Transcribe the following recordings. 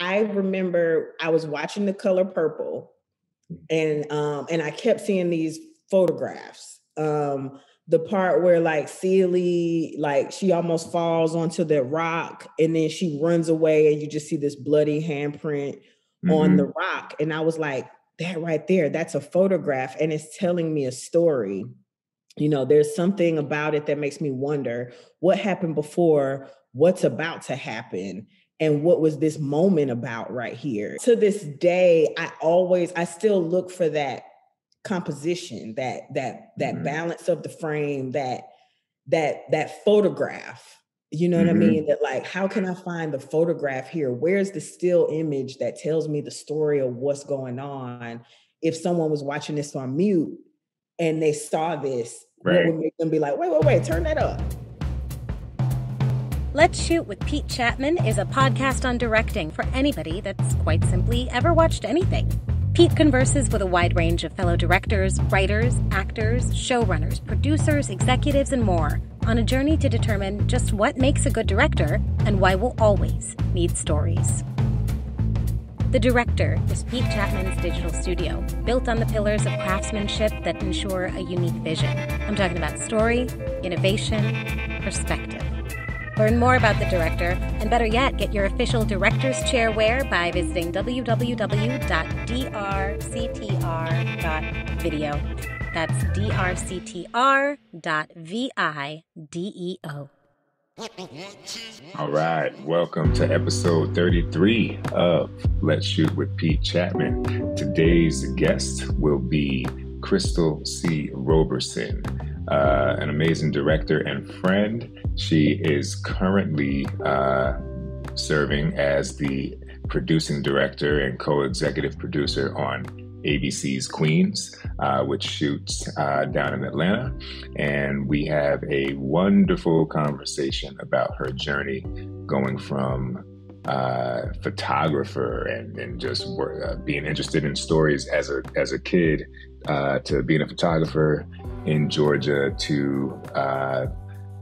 I remember I was watching The Color Purple, and um, and I kept seeing these photographs. Um, the part where like Celie, like she almost falls onto the rock, and then she runs away, and you just see this bloody handprint mm-hmm. on the rock. And I was like, that right there, that's a photograph, and it's telling me a story. You know, there's something about it that makes me wonder what happened before, what's about to happen and what was this moment about right here to this day i always i still look for that composition that that that mm-hmm. balance of the frame that that that photograph you know mm-hmm. what i mm-hmm. mean that like how can i find the photograph here where's the still image that tells me the story of what's going on if someone was watching this on mute and they saw this right. what would make them be like wait wait wait turn that up Let's Shoot with Pete Chatmon is a podcast on directing for anybody that's quite simply ever watched anything. Pete converses with a wide range of fellow directors, writers, actors, showrunners, producers, executives, and more on a journey to determine just what makes a good director and why we'll always need stories. The Director is Pete Chatmon's digital studio, built on the pillars of craftsmanship that ensure a unique vision. I'm talking about story, innovation, perspective. Learn more about the director, and better yet, get your official director's chair wear by visiting www.drctr.video. That's drctr.video. All right, welcome to episode 33 of Let's Shoot with Pete Chatmon. Today's guest will be Crystle C. Roberson uh, an amazing director and friend. She is currently uh, serving as the producing director and co executive producer on ABC's Queens, uh, which shoots uh, down in Atlanta. And we have a wonderful conversation about her journey going from uh, photographer and, and just work, uh, being interested in stories as a as a kid uh, to being a photographer in Georgia to uh,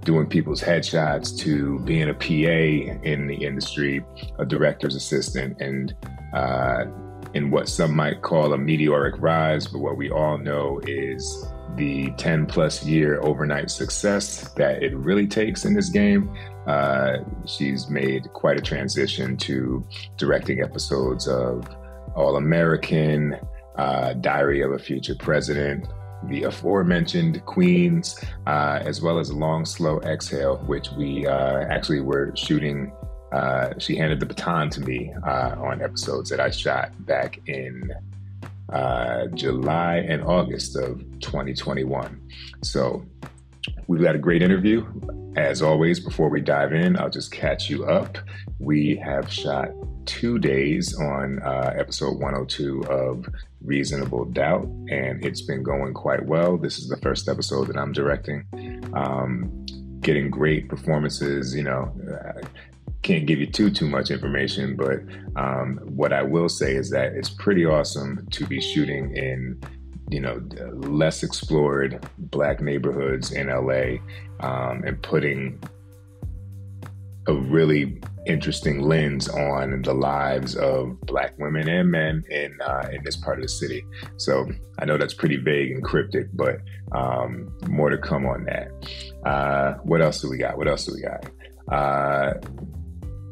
doing people's headshots to being a PA in the industry, a director's assistant, and uh, in what some might call a meteoric rise, but what we all know is the 10 plus year overnight success that it really takes in this game. Uh, she's made quite a transition to directing episodes of All American, uh, Diary of a Future President, the aforementioned Queens, uh, as well as a Long Slow Exhale, which we uh, actually were shooting. Uh, she handed the baton to me uh, on episodes that I shot back in uh, July and August of 2021. So we've got a great interview. As always, before we dive in, I'll just catch you up. We have shot two days on uh, episode 102 of Reasonable Doubt, and it's been going quite well. This is the first episode that I'm directing. Um, getting great performances, you know. Uh, can't give you too too much information, but um, what I will say is that it's pretty awesome to be shooting in you know less explored black neighborhoods in LA um, and putting a really interesting lens on the lives of black women and men in uh, in this part of the city. So I know that's pretty vague and cryptic, but um, more to come on that. Uh, what else do we got? What else do we got? Uh,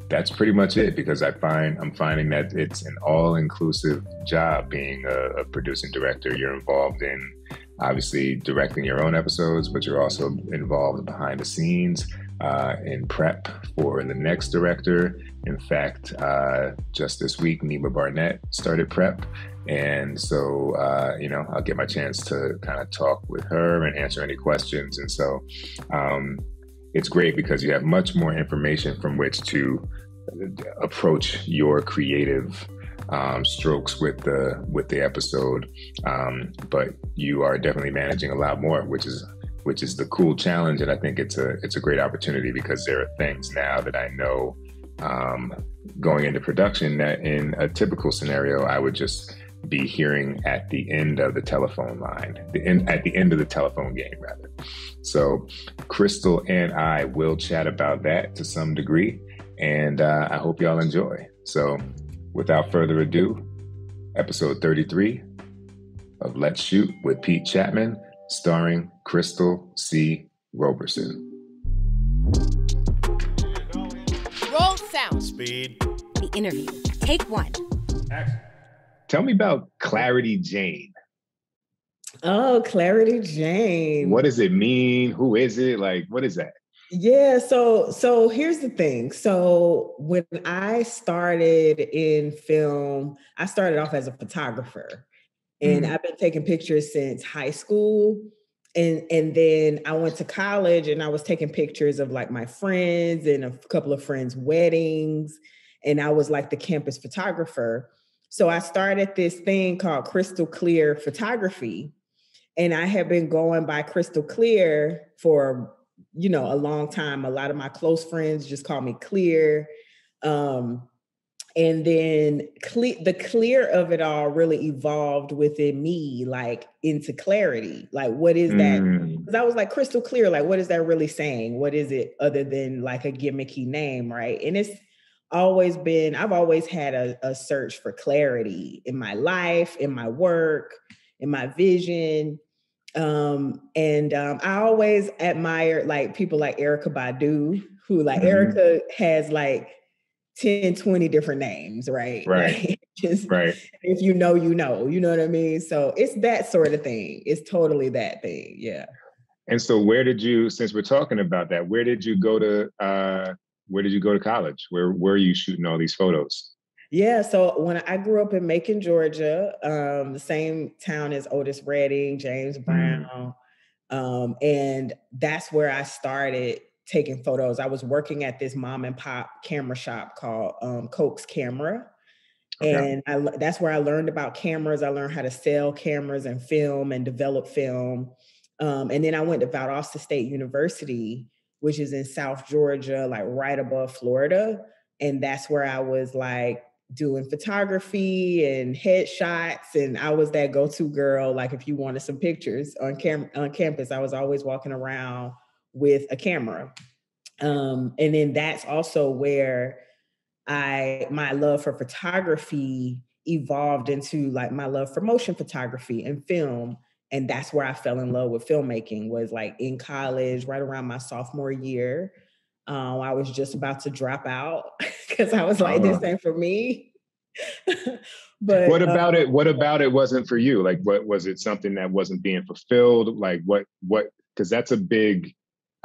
that's pretty much it because I find I'm finding that it's an all-inclusive job being a, a producing director. You're involved in obviously directing your own episodes, but you're also involved behind the scenes uh, in prep for the next director. In fact, uh, just this week, Neema Barnette started prep. And so, uh, you know, I'll get my chance to kind of talk with her and answer any questions. And so, um, it's great because you have much more information from which to approach your creative um, strokes with the with the episode. Um, but you are definitely managing a lot more, which is which is the cool challenge. And I think it's a it's a great opportunity because there are things now that I know um, going into production that in a typical scenario I would just be hearing at the end of the telephone line, the at the end of the telephone game, rather. So, Crystle and I will chat about that to some degree, and uh, I hope y'all enjoy. So, without further ado, episode 33 of Let's Shoot with Pete Chatmon, starring Crystle C. Roberson. Roll sound. Speed. The interview. Take one. Action. Tell me about Clarity Jane. Oh, Clarity Jane. What does it mean? Who is it? Like, what is that? Yeah, so so here's the thing. So when I started in film, I started off as a photographer. And mm. I've been taking pictures since high school. And and then I went to college and I was taking pictures of like my friends and a couple of friends' weddings. And I was like the campus photographer. So I started this thing called Crystal Clear Photography. And I have been going by Crystal Clear for you know, a long time. A lot of my close friends just call me Clear. Um, and then cle- the clear of it all really evolved within me, like into clarity. Like, what is that? Because mm. I was like crystal clear. Like, what is that really saying? What is it other than like a gimmicky name, right? And it's always been. I've always had a, a search for clarity in my life, in my work, in my vision. Um, and um, I always admired like people like Erykah Badu, who like mm-hmm. Erykah has like 10, 20 different names, right? Right. Just right. If you know, you know, you know what I mean? So it's that sort of thing. It's totally that thing. Yeah. And so where did you, since we're talking about that, where did you go to uh where did you go to college? Where where are you shooting all these photos? Yeah, so when I grew up in Macon, Georgia, um, the same town as Otis Redding, James mm. Brown, mm. um, and that's where I started taking photos. I was working at this mom and pop camera shop called um, Coke's Camera, okay. and I, that's where I learned about cameras. I learned how to sell cameras and film and develop film, um, and then I went to Valdosta State University, which is in South Georgia, like right above Florida and that's where I was like doing photography and headshots and I was that go-to girl like if you wanted some pictures on cam on campus I was always walking around with a camera um and then that's also where I my love for photography evolved into like my love for motion photography and film and that's where I fell in love with filmmaking was like in college right around my sophomore year um, I was just about to drop out because I was like, this uh-huh. ain't for me. but what about um, it? What about it wasn't for you? Like, what was it something that wasn't being fulfilled? Like, what, what, because that's a big,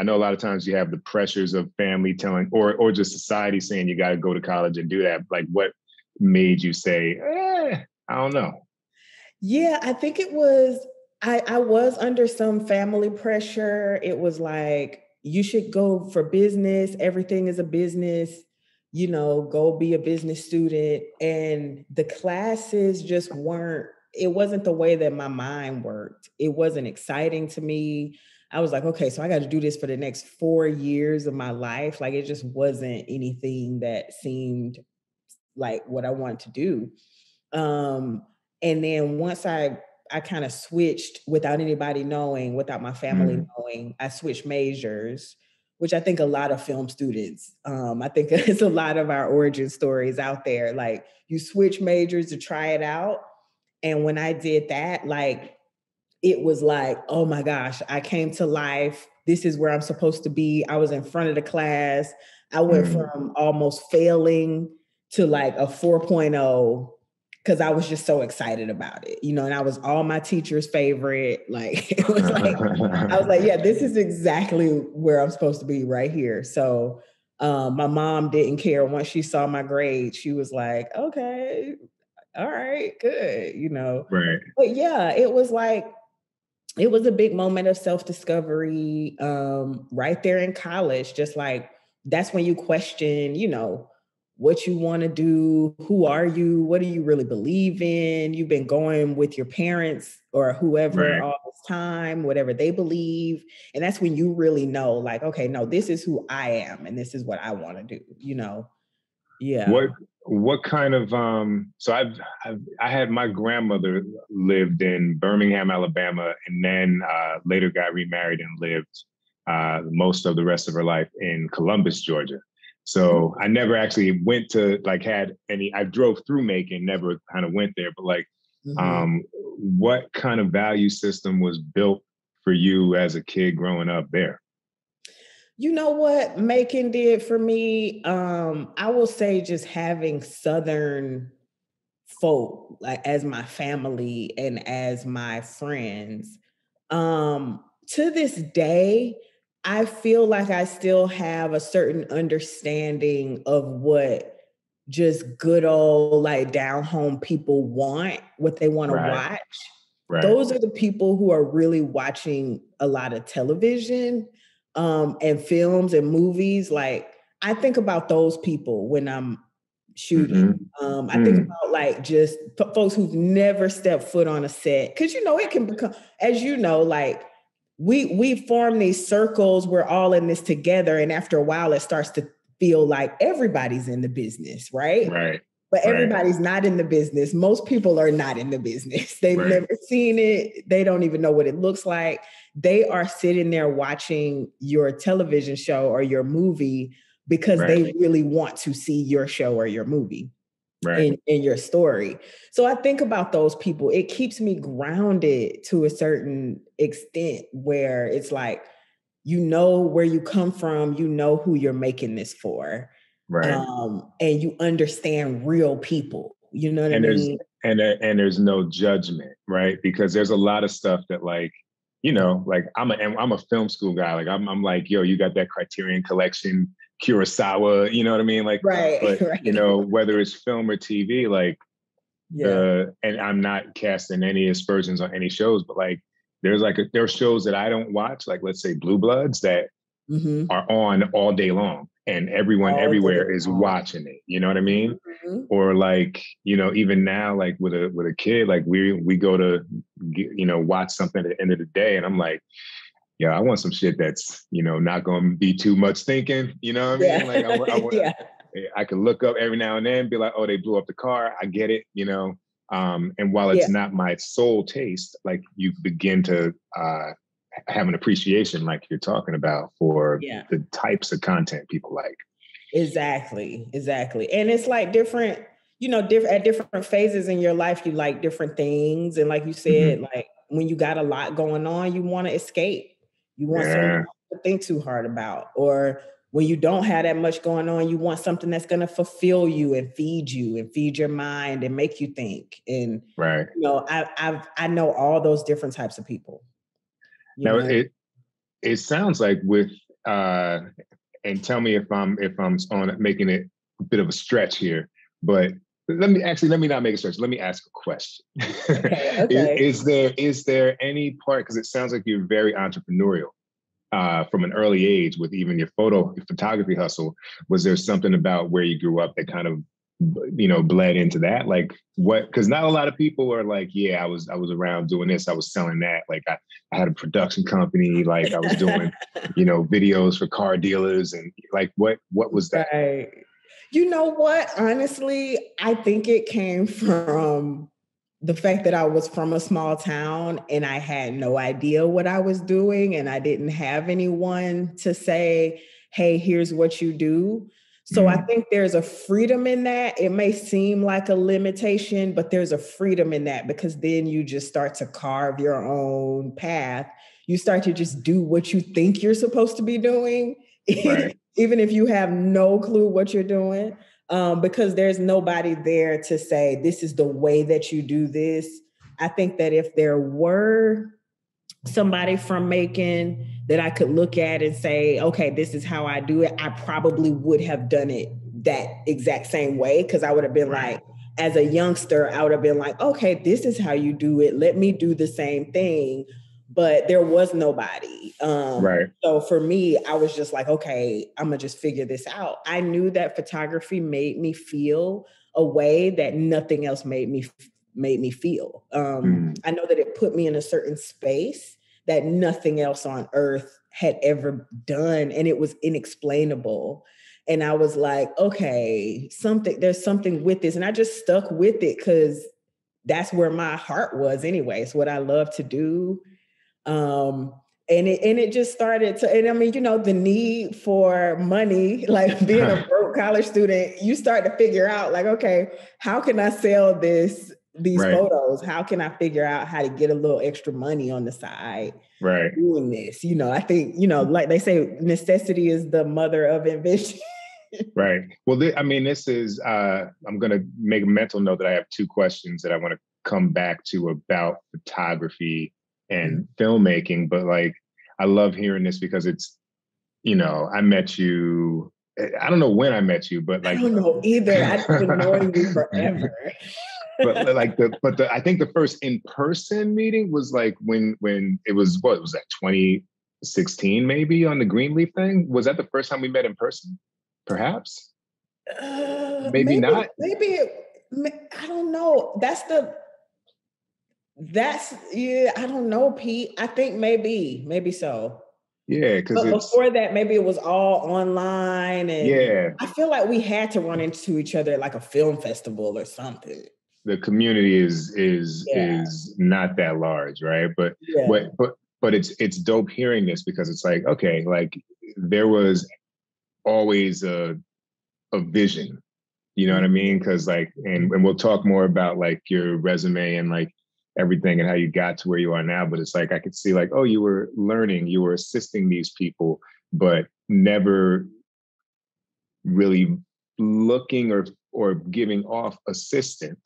I know a lot of times you have the pressures of family telling, or, or just society saying you got to go to college and do that. Like, what made you say, eh, I don't know? Yeah, I think it was, I, I was under some family pressure. It was like, you should go for business. Everything is a business. You know, go be a business student. And the classes just weren't, it wasn't the way that my mind worked. It wasn't exciting to me. I was like, okay, so I got to do this for the next four years of my life. Like it just wasn't anything that seemed like what I wanted to do. Um, and then once I I kind of switched without anybody knowing, without my family mm. knowing. I switched majors, which I think a lot of film students, um, I think it's a lot of our origin stories out there. Like you switch majors to try it out. And when I did that, like it was like, oh my gosh, I came to life. This is where I'm supposed to be. I was in front of the class. I went mm. from almost failing to like a 4.0 because I was just so excited about it, you know, and I was all my teachers' favorite. Like it was like I was like, yeah, this is exactly where I'm supposed to be right here. So um, my mom didn't care once she saw my grade. She was like, okay, all right, good, you know. Right. But yeah, it was like it was a big moment of self-discovery um, right there in college. Just like that's when you question, you know, what you want to do, who are you, what do you really believe in? You've been going with your parents or whoever right. all this time, whatever they believe. And that's when you really know, like, okay, no, this is who I am and this is what I want to do, you know? Yeah. What what kind of um so I've, I've I had my grandmother lived in Birmingham, Alabama, and then uh later got remarried and lived uh most of the rest of her life in Columbus, Georgia. So I never actually went to like had any. I drove through Macon, never kind of went there. But like, mm-hmm. um, what kind of value system was built for you as a kid growing up there? You know what Macon did for me? Um, I will say just having Southern folk like as my family and as my friends. Um, to this day, I feel like I still have a certain understanding of what just good old like down home people want, what they want right. to watch. Right. Those are the people who are really watching a lot of television um, and films and movies. Like I think about those people when I'm shooting. Mm-hmm. Um, I mm. think about like just folks who've never stepped foot on a set because you know it can become, as you know, like we we form these circles. We're all in this together, and after a while, it starts to feel like everybody's in the business, right? Right. But everybody's right. not in the business. Most people are not in the business. They've right. never seen it. They don't even know what it looks like. They are sitting there watching your television show or your movie because right. they really want to see your show or your movie right. in, in your story. So I think about those people. It keeps me grounded to a certain extent where it's like, you know where you come from, you know who you're making this for. Right. Um, and you understand real people. You know what and I mean? And and there's no judgment, right? Because there's a lot of stuff that like, you know, like I'm a I'm a film school guy. Like I'm I'm like, yo, you got that Criterion collection Kurosawa, you know what I mean? Like, right, but right. you know, whether it's film or TV, like, yeah. Uh, and I'm not casting any aspersions on any shows, but like, there's like a, there are shows that I don't watch, like let's say Blue Bloods, that mm-hmm. are on all day long, and everyone all everywhere is watching it. You know what I mean? Mm-hmm. Or like, you know, even now, like with a with a kid, like we we go to, you know, watch something at the end of the day, and I'm like yeah, I want some shit that's, you know, not going to be too much thinking. You know what I mean? Like, I, I, yeah. I can look up every now and then, be like, oh, they blew up the car. I get it, you know. Um, and while it's yeah. not my sole taste, like you begin to uh, have an appreciation, like you're talking about, for yeah. the types of content people like. Exactly, exactly. And it's like different, you know, different at different phases in your life, you like different things. And like you said, mm-hmm. like when you got a lot going on, you want to escape you want yeah. something to think too hard about. Or when you don't have that much going on, you want something that's going to fulfill you and feed you and feed your mind and make you think. And right, you know, I I've I know all those different types of people. Now know? it it sounds like with uh, and tell me if I'm if I'm on making it a bit of a stretch here, but let me actually let me not make a stretch. Let me ask a question. Okay, okay. is, is, there is there any part because it sounds like you're very entrepreneurial uh, from an early age with even your photo your photography hustle. Was there something about where you grew up that kind of you know bled into that? Like what? Because not a lot of people are like, yeah, I was I was around doing this, I was selling that. Like I, I had a production company, like I was doing you know videos for car dealers and like what what was that? Right. You know what? Honestly, I think it came from the fact that I was from a small town and I had no idea what I was doing and I didn't have anyone to say, hey, here's what you do. So mm-hmm. I think there's a freedom in that. It may seem like a limitation, but there's a freedom in that because then you just start to carve your own path. You start to just do what you think you're supposed to be doing. Right. even if you have no clue what you're doing, um, because there's nobody there to say, this is the way that you do this. I think that if there were somebody from Macon that I could look at and say, okay, this is how I do it, I probably would have done it that exact same way because I would have been like, as a youngster, I would have been like, okay, this is how you do it. Let me do the same thing but there was nobody. Um, right. So for me, I was just like, okay, I'm gonna just figure this out. I knew that photography made me feel a way that nothing else made me made me feel. Um, mm. I know that it put me in a certain space that nothing else on earth had ever done, and it was inexplainable. And I was like, okay, something there's something with this, and I just stuck with it because that's where my heart was anyway. It's what I love to do. Um, and it and it just started to and i mean you know the need for money like being a broke college student you start to figure out like okay how can i sell this these right. photos how can i figure out how to get a little extra money on the side right. doing this? You know i think you know like they say necessity is the mother of invention. Right. Well th- i mean this is uh i'm gonna make a mental note that i have two questions that i want to come back to about photography and mm-hmm. filmmaking but like i love hearing this because it's you know i met you i don't know when i met you but like i don't know either. I've been knowing you forever but like the but the i think the first in-person meeting was like when when it was what was that 2016 maybe on the greenleaf thing? Was that the first time we met in person? Perhaps? Uh, maybe, maybe, not? maybe i don't know. That's the that's yeah i don't know pete. I think maybe maybe so. Yeah because before that maybe it was all online and yeah. I feel like we had to run into each other at like a film festival or something the community is is yeah. is not that large right but yeah. but but but it's it's dope hearing this because it's like okay like there was always a a vision you know what i mm-hmm. mean because like and, and we'll talk more about like your resume and like everything and how you got to where you are now but it's like i could see like oh you were learning you were assisting these people but never really looking or or giving off assistant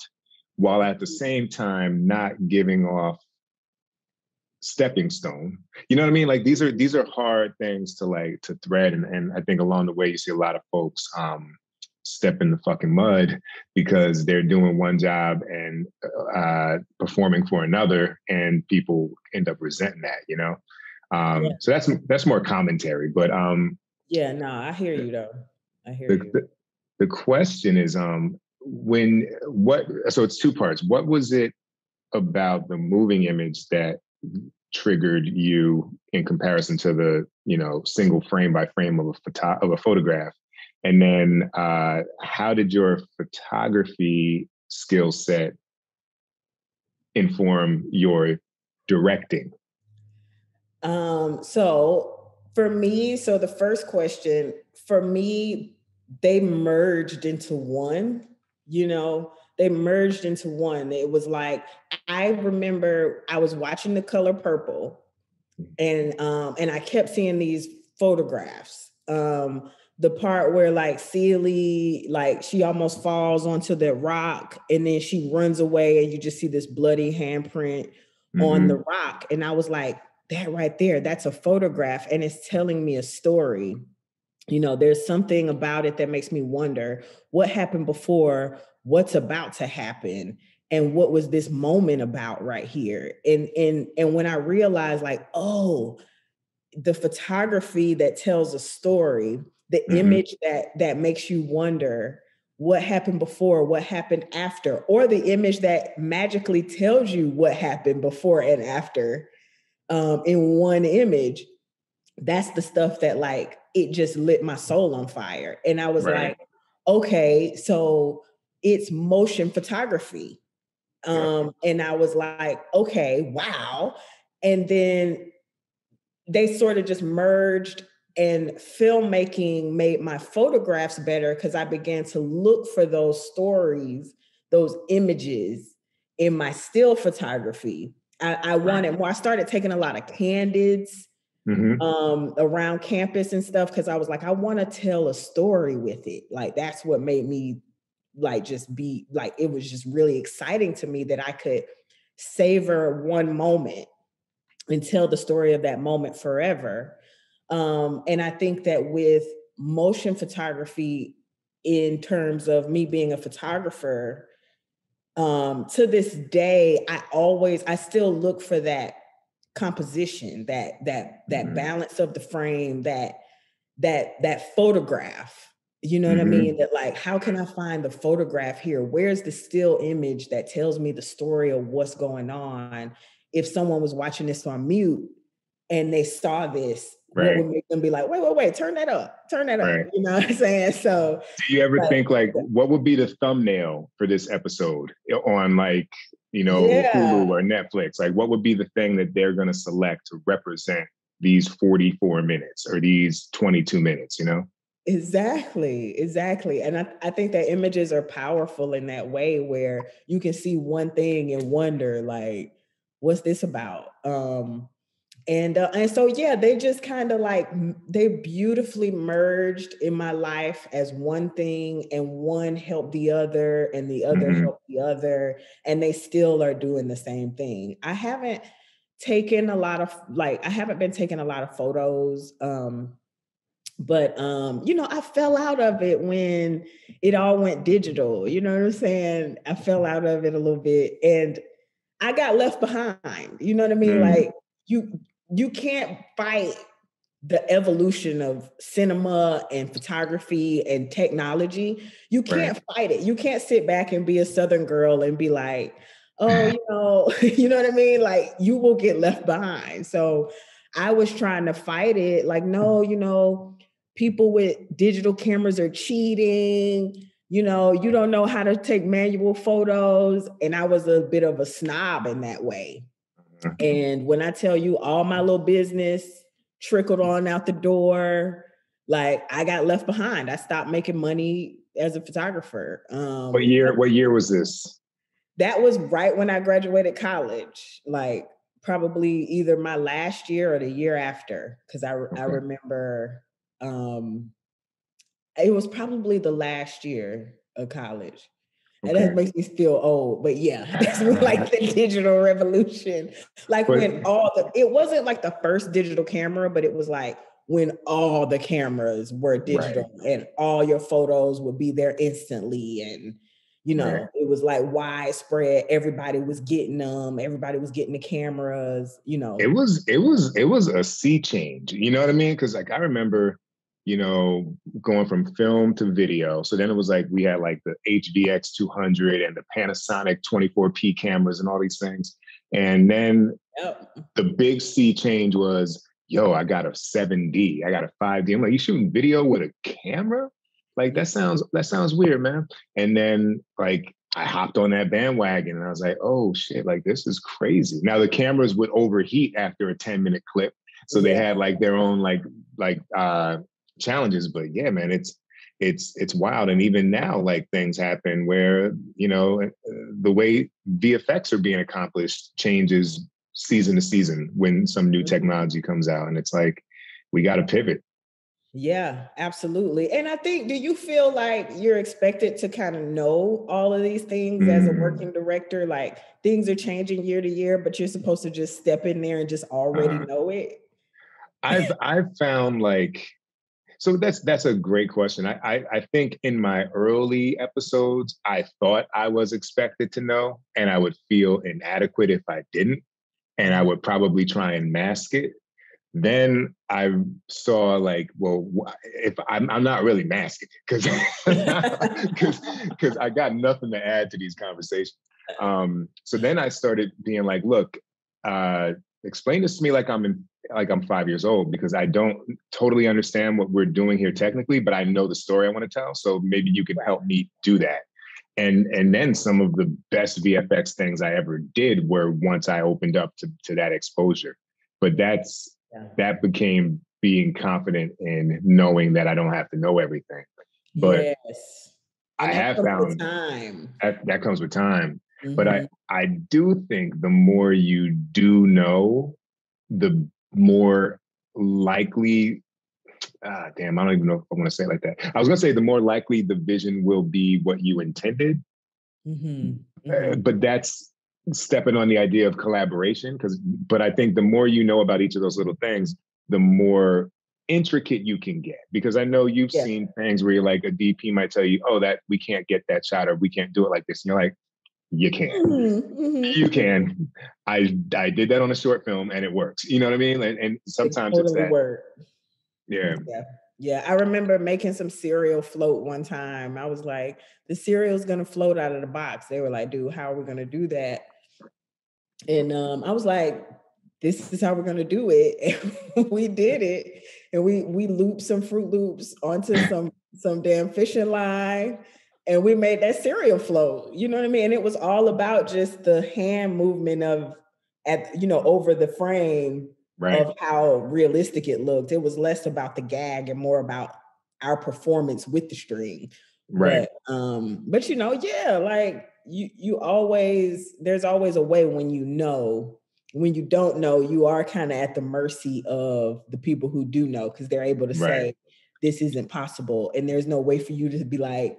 while at the same time not giving off stepping stone. You know what i mean? Like these are these are hard things to like to thread and, and i think along the way you see a lot of folks um step in the fucking mud because they're doing one job and uh performing for another and people end up resenting that you know? Um yeah. so that's that's more commentary but um yeah no i hear you though. I hear the, you. the, the question is um when what so it's two parts. What was it about the moving image that triggered you in comparison to the you know single frame by frame of a photo- of a photograph? And then uh, how did your photography skill set inform your directing? Um so for me so the first question for me they merged into one you know they merged into one it was like i remember i was watching the color purple and um and i kept seeing these photographs um the part where like Celie, like she almost falls onto the rock and then she runs away and you just see this bloody handprint mm-hmm. on the rock. And I was like, that right there, that's a photograph and it's telling me a story you know there's something about it that makes me wonder what happened before what's about to happen and what was this moment about right here and and and when i realized like oh the photography that tells a story the mm-hmm. image that that makes you wonder what happened before what happened after or the image that magically tells you what happened before and after um, in one image that's the stuff that like it just lit my soul on fire. And I was right. like, okay, so it's motion photography. Um, and I was like, okay, wow. And then they sort of just merged and filmmaking made my photographs better because I began to look for those stories, those images in my still photography. I, I wanted more. I started taking a lot of candids mm-hmm. um, around campus and stuff because I was like, I want to tell a story with it. Like that's what made me like just be like it was just really exciting to me that I could savor one moment and tell the story of that moment forever. Um, and I think that with motion photography, in terms of me being a photographer, um, to this day, I always I still look for that composition, that that that mm-hmm. balance of the frame, that that that photograph. You know mm-hmm. what I mm-hmm. mean? That like, how can I find the photograph here? Where's the still image that tells me the story of what's going on? If someone was watching this on mute and they saw this, right. would make them be like, wait, wait, wait, turn that up, turn that right. up. You know what I'm saying? So do you ever but, think like what would be the thumbnail for this episode on like you know, yeah. Hulu or Netflix? Like, what would be the thing that they're going to select to represent these 44 minutes or these 22 minutes, you know? Exactly, exactly. And I, I think that images are powerful in that way where you can see one thing and wonder, like, what's this about? Um, and uh, and so yeah they just kind of like they beautifully merged in my life as one thing and one helped the other and the other mm-hmm. helped the other and they still are doing the same thing i haven't taken a lot of like i haven't been taking a lot of photos um but um you know i fell out of it when it all went digital you know what i'm saying i fell out of it a little bit and i got left behind you know what i mean mm. like you you can't fight the evolution of cinema and photography and technology. You can't right. fight it. You can't sit back and be a Southern girl and be like, oh, you know, you know what I mean? Like you will get left behind. So I was trying to fight it. Like, no, you know, people with digital cameras are cheating. You know, you don't know how to take manual photos. And I was a bit of a snob in that way. Mm-hmm. And when I tell you all my little business trickled on out the door, like I got left behind. I stopped making money as a photographer. Um, what year? What year was this? That was right when I graduated college. Like probably either my last year or the year after, because I okay. I remember um, it was probably the last year of college. Okay. And that makes me feel old. But yeah, that's like the digital revolution. Like but, when all the it wasn't like the first digital camera, but it was like when all the cameras were digital right. and all your photos would be there instantly and you know right. it was like widespread everybody was getting them everybody was getting the cameras you know it was it was it was a sea change you know what i mean because like i remember you know, going from film to video. So then it was like we had like the HVX 200 and the Panasonic 24p cameras and all these things. And then yep. the big sea change was, yo, I got a 7D, I got a 5D. I'm like, you shooting video with a camera? Like that sounds that sounds weird, man. And then like I hopped on that bandwagon and I was like, oh shit, like this is crazy. Now the cameras would overheat after a 10 minute clip. So they had like their own like like uh challenges but yeah man it's it's it's wild and even now like things happen where you know uh, the way vfx are being accomplished changes season to season when some new mm-hmm. technology comes out and it's like we got to pivot yeah absolutely and i think do you feel like you're expected to kind of know all of these things mm. as a mm. working director like things are changing year to year but you're supposed to just step in there and just already uh, know it i've i've found like so that's that's a great question. I, I, I think in my early episodes, I thought I was expected to know, and I would feel inadequate if I didn't, and I would probably try and mask it. Then I saw like, well, if I'm, I'm not really masking it because because because I got nothing to add to these conversations. Um, so then I started being like, look, uh, explain this to me like I'm in like I'm five years old because I don't totally understand what we're doing here technically, but I know the story I want to tell. So maybe you can help me do that. And and then some of the best VFX things I ever did were once I opened up to, to that exposure. But that's yeah. that became being confident in knowing that I don't have to know everything. But yes. I have found time. That, that comes with time. Mm-hmm. But I, mm-hmm. I do think the more you do know, the more likely ah, damn, I don't even know if I want to say it like that. I was gonna say the more likely the vision will be what you intended. Mm-hmm. Mm-hmm. Uh, but that's stepping on the idea of collaboration. Because, but I think the more you know about each of those little things, the more intricate you can get. Because I know you've yeah. seen things where you're like a DP might tell you, "Oh, that we can't get that shot, or we can't do it like this," and you're like, you can. Mm-hmm, mm-hmm. You can. I I did that on a short film and it works. You know what I mean? And, and sometimes it totally it's that. Work. Yeah. yeah. Yeah, I remember making some cereal float one time. I was like, the cereal's gonna float out of the box. They were like, dude, how are we gonna do that? And um, I was like, this is how we're gonna do it. And we did it. And we we looped some Froot Loops onto some some damn fishing line and we made that cereal float. You know what I mean? And it was all about just the hand movement of at you know over the frame right. of how realistic it looked. It was less about the gag and more about our performance with the string. Right. But, um, but you know, yeah, like you you always there's always a way when you know. When you don't know, you are kind of at the mercy of the people who do know because they're able to Right. say this isn't possible, and there's no way for you to be like,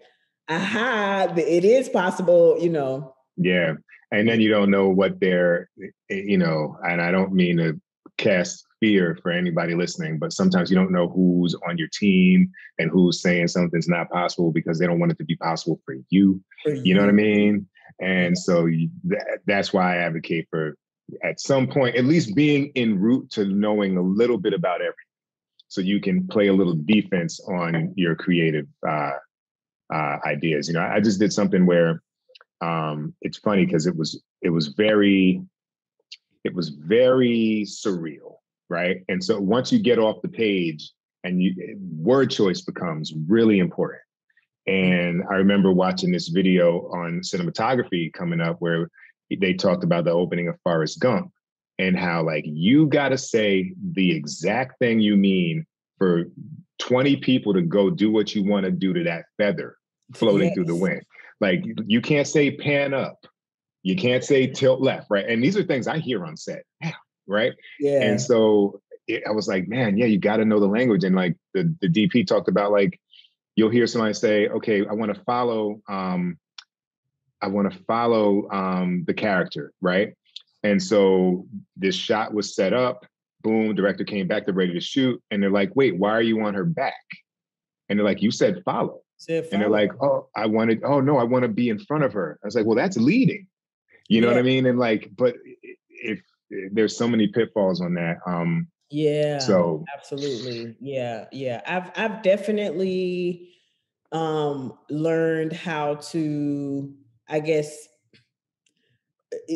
aha, th- it is possible. You know, Yeah. And then you don't know what they're, eh, you know, and I don't mean to cast fear for anybody listening, but sometimes you don't know who's on your team and who's saying something's not possible because they don't want it to be possible for you. for You know what I mean? And so you, that, that's why I advocate for at some point, at least being en route to knowing a little bit about everything. So you can play a little defense on your creative uh, uh, ideas. You know, I just did something where um, it's funny because it was it was very it was very surreal, right? And so once you get off the page and you word choice becomes really important. And I remember watching this video on cinematography coming up where they talked about the opening of Forrest Gump and how like you got to say the exact thing you mean for 20 people to go do what you want to do to that feather floating through the wind. Like you can't say pan up. You can't say tilt left, right? And these are things I hear on set right? Yeah. And so it, I was like, man, yeah, you got to know the language. And like the, the DP talked about, like, you'll hear somebody say, okay, I want to follow, um, I want to follow um, the character, right? And so this shot was set up, boom, director came back, they're ready to shoot. And they're like, wait, why are you on her back? And they're like, you said follow. Said And they're like, oh, I wanted, oh no, I want to be in front of her. I was like, well, that's leading. You know what I mean? And like, but if, if there's so many pitfalls on that. Um, yeah. so absolutely. Yeah. Yeah. I've I've definitely um learned how to, I guess,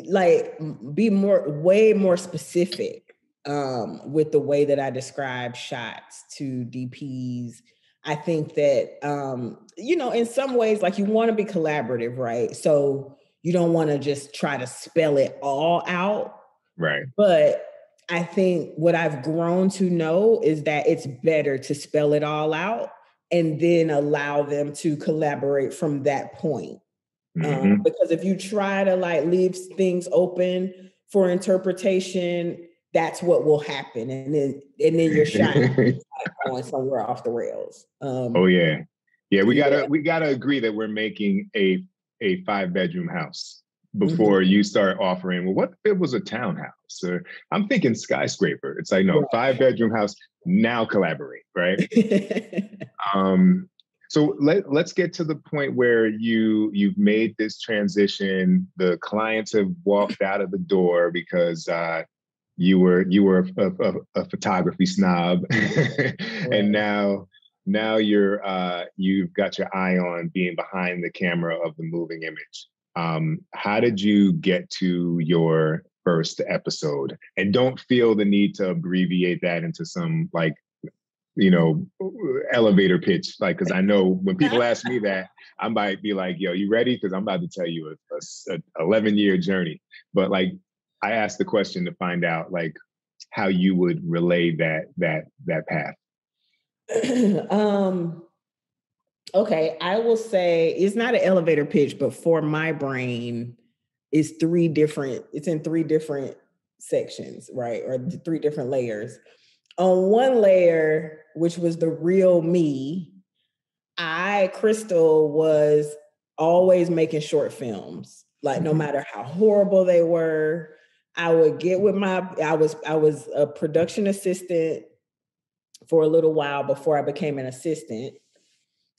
like be more way more specific um with the way that I describe shots to DPs. I think that um, you know, in some ways, like you want to be collaborative, right? So you don't want to just try to spell it all out. right, But I think what I've grown to know is that it's better to spell it all out and then allow them to collaborate from that point. Mhm. Um, because if you try to like leave things open for interpretation, that's what will happen, and then and then your shot is going somewhere off the rails. Um, oh yeah, yeah. We gotta we gotta agree that we're making a a five bedroom house Mm-hmm. before you start offering. Well, what if it was a townhouse? Or I'm thinking skyscraper. It's like no Right. five bedroom house. Now collaborate, right? um so let, let's get to the point where you you've made this transition the clients have walked out of the door because uh you were you were a, a, a photography snob and now now you're uh you've got your eye on being behind the camera of the moving image um how did you get to your first episode and don't feel the need to abbreviate that into some like you know, elevator pitch. Like, because I know when people ask me that, I might be like, "Yo, you ready?" Because I'm about to tell you a 11 year journey. But like, I asked the question to find out like how you would relay that that that path. um okay i will say it's not an elevator pitch but for my brain it's three different it's in three different sections right or three different layers on one layer which was the real me i crystal was always making short films like no Mhm. matter how horrible they were i would get with my i was i was a production assistant for a little while before I became an assistant.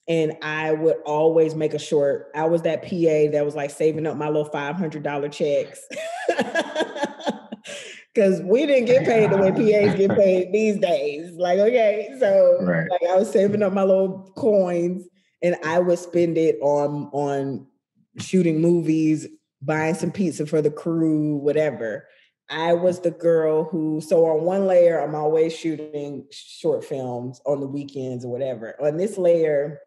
And I would always make a short. I was that PA that was like saving up my little $500 checks. Because we didn't get paid the way PAs get paid these days. Like, okay, so Right. like I was saving up my little coins and I would spend it on on shooting movies, buying some pizza for the crew, whatever. I was the girl who, so on one layer, I'm always shooting short films on the weekends or whatever. On this layer,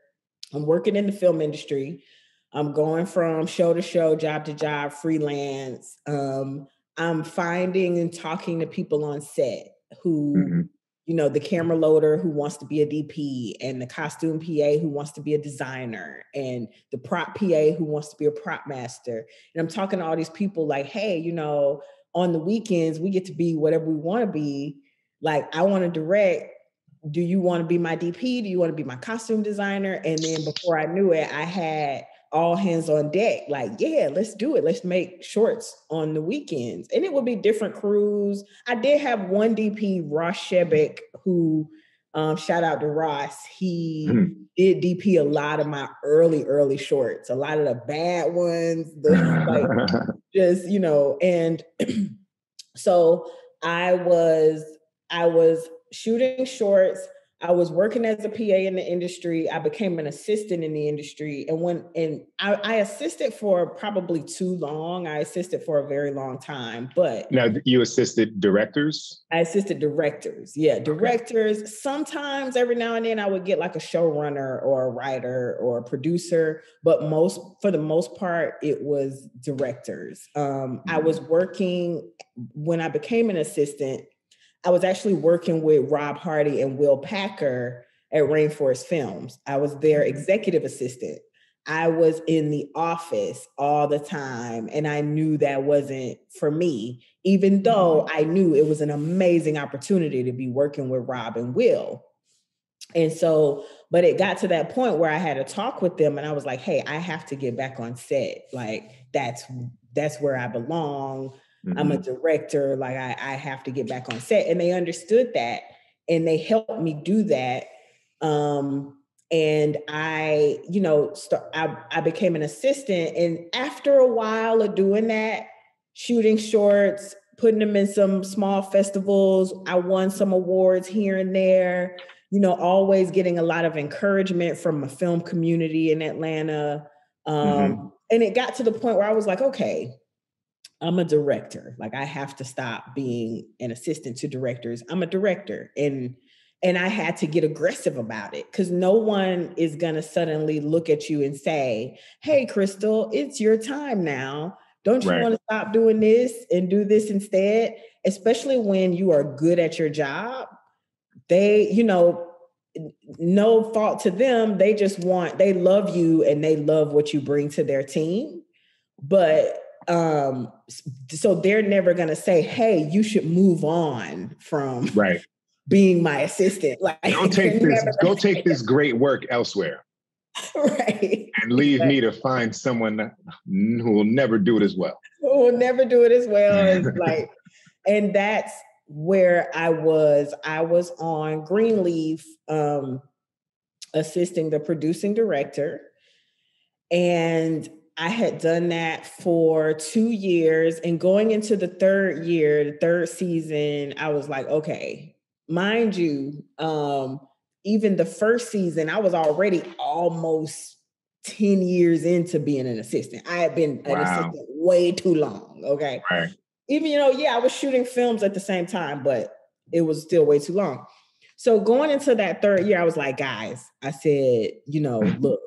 I'm working in the film industry. I'm going from show to show, job to job, freelance. Um, I'm finding and talking to people on set who mm-hmm you know, the camera loader who wants to be a DP and the costume PA who wants to be a designer and the prop PA who wants to be a prop master. And I'm talking to all these people like, hey, you know, on the weekends, we get to be whatever we want to be. Like, I want to direct. Do you want to be my DP? Do you want to be my costume designer? And then before I knew it, I had all hands on deck. Like, yeah, let's do it. Let's make shorts on the weekends. And it would be different crews. I did have one DP, Ross Shebeck, who um, shout out to Ross. He mm-hmm. did DP a lot of my early, early shorts, a lot of the bad ones, the like just, you know, and so I was I was shooting shorts I was working as a PA in the industry. I became an assistant in the industry, and when and I, I, assisted for probably too long. I assisted for a very long time, but now you assisted directors. I assisted directors. Yeah, directors. Okay. Sometimes, every now and then, I would get like a showrunner or a writer or a producer, but most for the most part, it was directors. Um, mm-hmm. I was working when I became an assistant. I was actually working with Rob Hardy and Will Packer at Rainforest Films. I was their mm-hmm. executive assistant. I was in the office all the time, and I knew that wasn't for me, even though mm-hmm. I knew it was an amazing opportunity to be working with Rob and Will. And so, but it got to that point where I had to talk with them, and I was like, hey, I have to get back on set. Like, that's that's where I belong. Mm-hmm. I'm a mm-hmm. director. Like I, I have to get back on set. And they understood that and they helped me do that. Um, and I, you know, start, I, I became an assistant. And after a while of doing that, shooting shorts, putting them in some small festivals, I won some awards here and there, you know, always getting a lot of encouragement from a film community in Atlanta. Um, mm-hmm. And it got to the point where I was like, okay, I'm a director. Like I have to stop being an assistant to directors. I'm a director and and I had to get aggressive about it cuz no one is going to suddenly look at you and say, "Hey Crystle, it's your time now. Don't you right. want to stop doing this and do this instead?" Especially when you are good at your job. They, you know, no fault to them. They just want they love you and they love what you bring to their team. But um so they're never going to say hey you should move on from right. being my assistant. Like don't take this go take this great work elsewhere. right. And leave right. me to find someone who will never do it as well. Who will never do it as well as like and that's where i was. I was on greenleaf um assisting the producing director. And I had done that for two years. And going into the third year, the third season, I was like, okay, mind you, um, even the first season, I was already almost 10 years into being an assistant. I had been wow. an assistant way too long. Okay. Right. Even, you know, yeah, I was shooting films at the same time, but it was still way too long. So going into that third year, I was like, guys, I said, you know, look,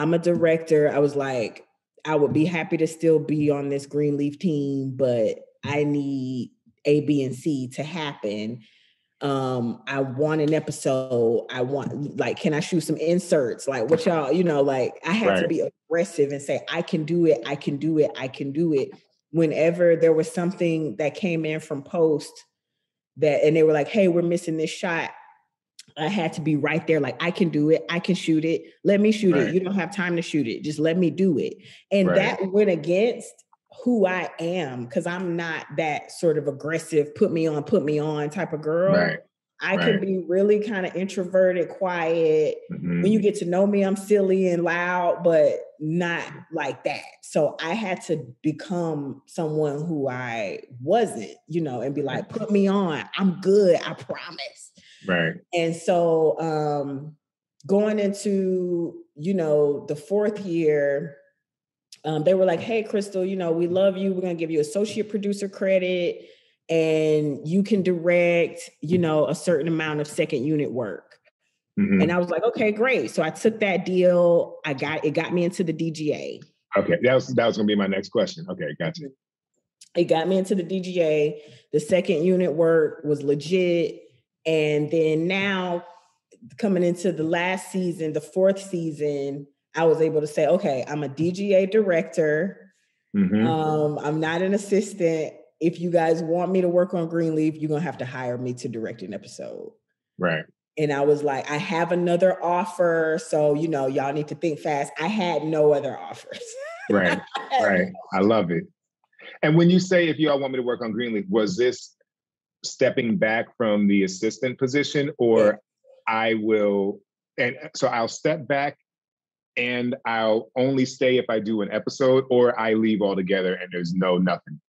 I'm a director. I was like, I would be happy to still be on this Greenleaf team, but I need A, B, and C to happen. Um, I want an episode. I want like, can I shoot some inserts? Like what y'all, you know, like I had right. to be aggressive and say, I can do it, I can do it, I can do it. Whenever there was something that came in from post that and they were like, hey, we're missing this shot. I had to be right there, like, I can do it, I can shoot it, let me shoot right. it. You don't have time to shoot it, just let me do it. And right. that went against who I am because I'm not that sort of aggressive, put me on, put me on type of girl. Right. I right. can be really kind of introverted, quiet. Mm-hmm. When you get to know me, I'm silly and loud, but not like that. So I had to become someone who I wasn't, you know, and be like, put me on. I'm good. I promise. Right. And so um going into, you know, the fourth year, um, they were like, hey, Crystle, you know, we love you. We're gonna give you associate producer credit and you can direct, you know, a certain amount of second unit work. Mm-hmm. And I was like, okay, great. So I took that deal. I got it got me into the DGA. Okay. That was that was gonna be my next question. Okay, gotcha. it got me into the DGA. The second unit work was legit. And then now coming into the last season, the fourth season, I was able to say, okay, I'm a DGA director. Mm-hmm. Um, I'm not an assistant. If you guys want me to work on Greenleaf, you're gonna have to hire me to direct an episode. Right. And I was like, I have another offer. So, you know, y'all need to think fast. I had no other offers. right. Right. I love it. And when you say if you all want me to work on Greenleaf, was this stepping back from the assistant position or. I will and so I'll step back and I'll only stay if I do an episode or I leave altogether and there's no nothing.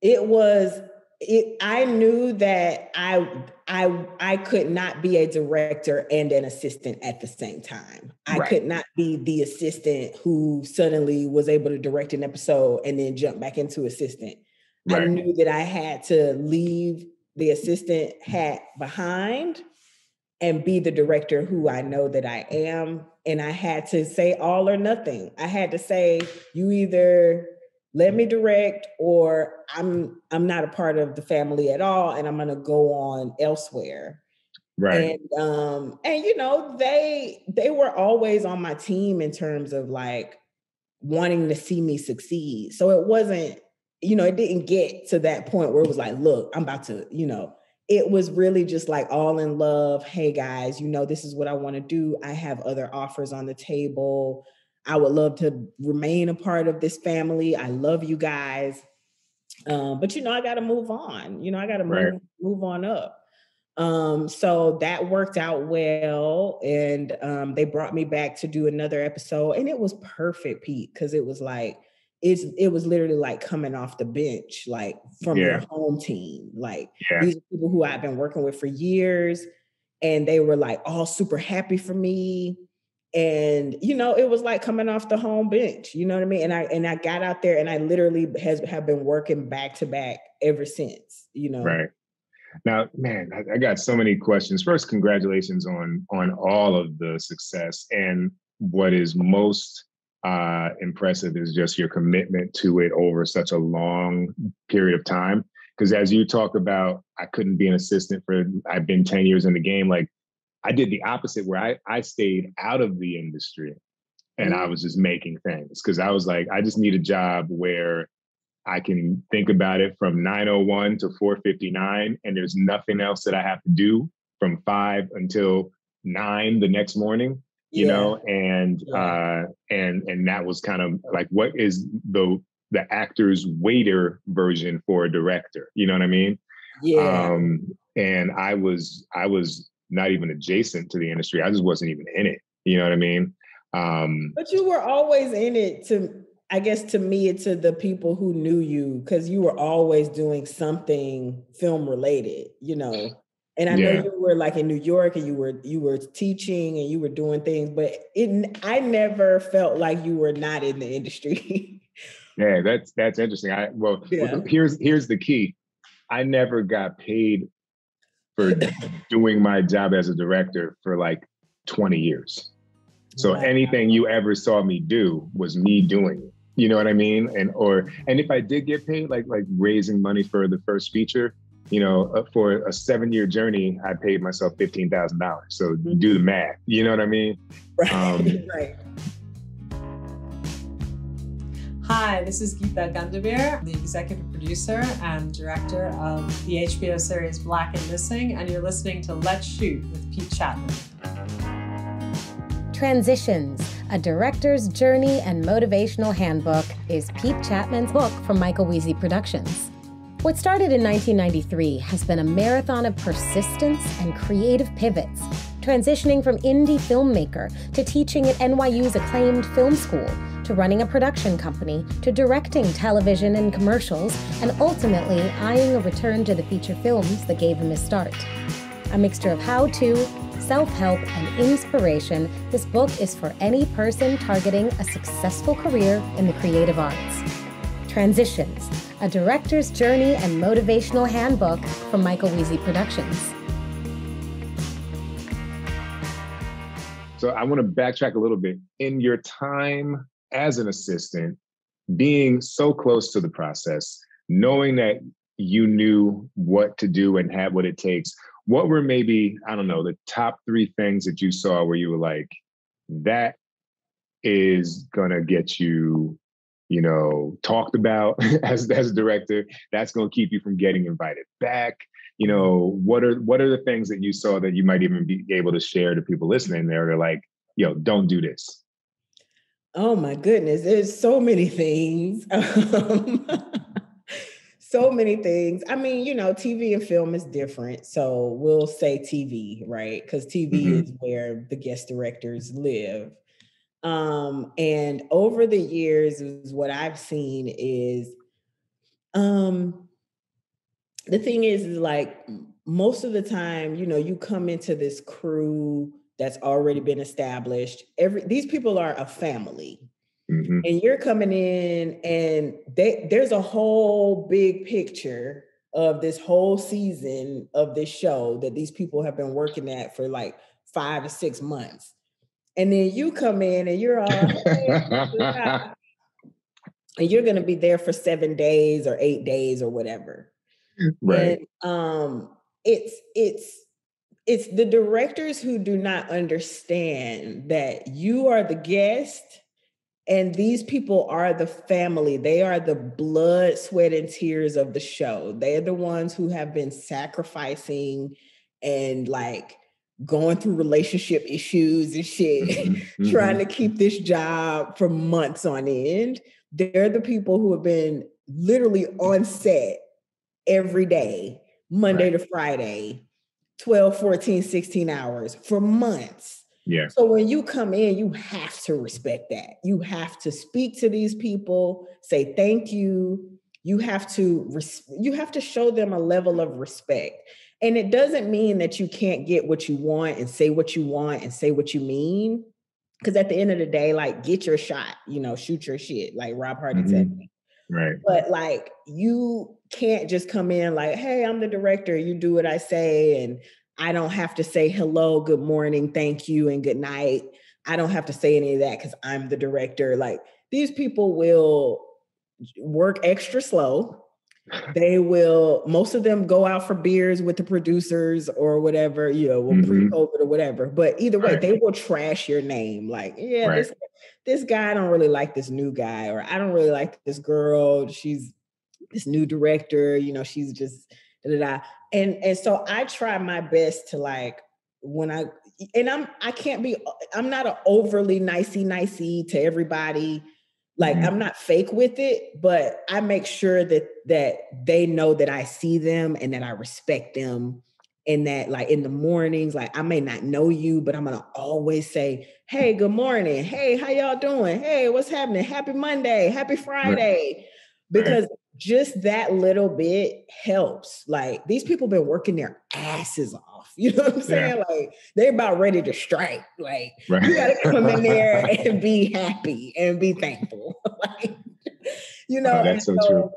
It was it I knew that I I I could not be a director and an assistant at the same time. I right. could not be the assistant who suddenly was able to direct an episode and then jump back into assistant. Right. I knew that I had to leave the assistant hat behind and be the director who I know that I am. And I had to say all or nothing. I had to say, you either let me direct or i'm i'm not a part of the family at all and i'm going to go on elsewhere right and um and you know they they were always on my team in terms of like wanting to see me succeed so it wasn't you know it didn't get to that point where it was like look i'm about to you know it was really just like all in love hey guys you know this is what i want to do i have other offers on the table I would love to remain a part of this family. I love you guys. Um, but you know, I got to move on. You know, I got to move move on up. Um, so that worked out well, and um, they brought me back to do another episode, and it was perfect, Pete, because it was like it's it was literally like coming off the bench, like from yeah. your home team. Like yeah. these are people who I've been working with for years, and they were like all super happy for me and you know it was like coming off the home bench you know what i mean and i and i got out there and i literally has have been working back to back ever since you know right now man I, I got so many questions first congratulations on on all of the success and what is most uh impressive is just your commitment to it over such a long period of time. Because as you talk about i couldn't be an assistant for i've been 10 years in the game like I did the opposite where I, I stayed out of the industry and. I was just making things. Because I was like, I just need a job where I can think about it from 901 to 459 and there's nothing else that I have to do from five until nine the next morning, you yeah. know, and yeah. uh and and that was kind of like what is the the actor's waiter version for a director, you know what I mean? Yeah. Um and I was I was not even adjacent to the industry. I just wasn't even in it. You know what I mean? Um, but you were always in it to, I guess, to me, to the people who knew you, because you were always doing something film related, you know. And I yeah. know you were like in New York and you were you were teaching and you were doing things, but it I never felt like you were not in the industry. yeah, that's that's interesting. I well yeah. here's here's the key. I never got paid for doing my job as a director for like 20 years. So wow. anything you ever saw me do was me doing it. You know what I mean? And or and if I did get paid, like like raising money for the first feature, you know, uh, for a seven year journey, I paid myself fifteen thousand dollars. So do the math. You know what I mean? Right. Um, right. Hi, this is Geeta Gandbhir, the executive producer and director of the HBO series Black and Missing, and you're listening to Let's Shoot with Pete Chatmon. Transitions, a director's journey and motivational handbook, is Pete Chatmon's book from Michael Wiese Productions. What started in 1993 has been a marathon of persistence and creative pivots, transitioning from indie filmmaker to teaching at NYU's acclaimed film school to running a production company, to directing television and commercials, and ultimately eyeing a return to the feature films that gave him his start. A mixture of how to, self help, and inspiration, this book is for any person targeting a successful career in the creative arts. Transitions, a director's journey and motivational handbook from Michael Wiese Productions. So I want to backtrack a little bit. In your time as an assistant, being so close to the process, knowing that you knew what to do and had what it takes, what were maybe, I don't know, the top three things that you saw where you were like, that is gonna get you, you know, talked about as, as a director. That's gonna keep you from getting invited back. You know, what are what are the things that you saw that you might even be able to share to people listening there? They're like, yo, don't do this. Oh my goodness, there's so many things. Um, so many things. I mean, you know, TV and film is different. So we'll say TV, right? Because TV mm-hmm. is where the guest directors live. Um, and over the years, is what I've seen is um the thing is, is like most of the time, you know, you come into this crew that's already been established. Every these people are a family. Mm-hmm. And you're coming in and they, there's a whole big picture of this whole season of this show that these people have been working at for like five to six months. And then you come in and you're all and you're gonna be there for seven days or eight days or whatever. Right. And um it's it's it's the directors who do not understand that you are the guest and these people are the family. They are the blood, sweat, and tears of the show. They're the ones who have been sacrificing and like going through relationship issues and shit, mm-hmm. trying mm-hmm. to keep this job for months on end. They're the people who have been literally on set every day, Monday right. to Friday, 12, 14, 16 hours for months. Yeah. So when you come in, you have to respect that. You have to speak to these people, say thank you. You have to res- you have to show them a level of respect. And it doesn't mean that you can't get what you want and say what you want and say what you mean. Because at the end of the day, like get your shot, you know, shoot your shit, like Rob Hardy mm-hmm. said. Right. But like you can't just come in like, hey, I'm the director, you do what I say, and I don't have to say hello, good morning, thank you, and good night. I don't have to say any of that because I'm the director. Like these people will work extra slow. They will, most of them go out for beers with the producers or whatever, you know, mm-hmm. pre-COVID or whatever. But either way, right. they will trash your name. Like, yeah, right. this this guy, I don't really like this new guy, or I don't really like this girl. She's this new director, you know, she's just da, da, da. and and so I try my best to like when I and I'm I can't be I'm not an overly nicey nicey to everybody. Like mm-hmm. I'm not fake with it, but I make sure that that they know that I see them and that I respect them. And that like in the mornings like i may not know you but i'm gonna always say hey good morning. Hey how y'all doing? Hey what's happening? Happy monday. Happy friday. Right. because right. just that little bit helps. Like these people been working their asses off you know what i'm saying yeah. like they're about ready to strike like right. you gotta come in there and be happy and be thankful like you know oh, that's so, so true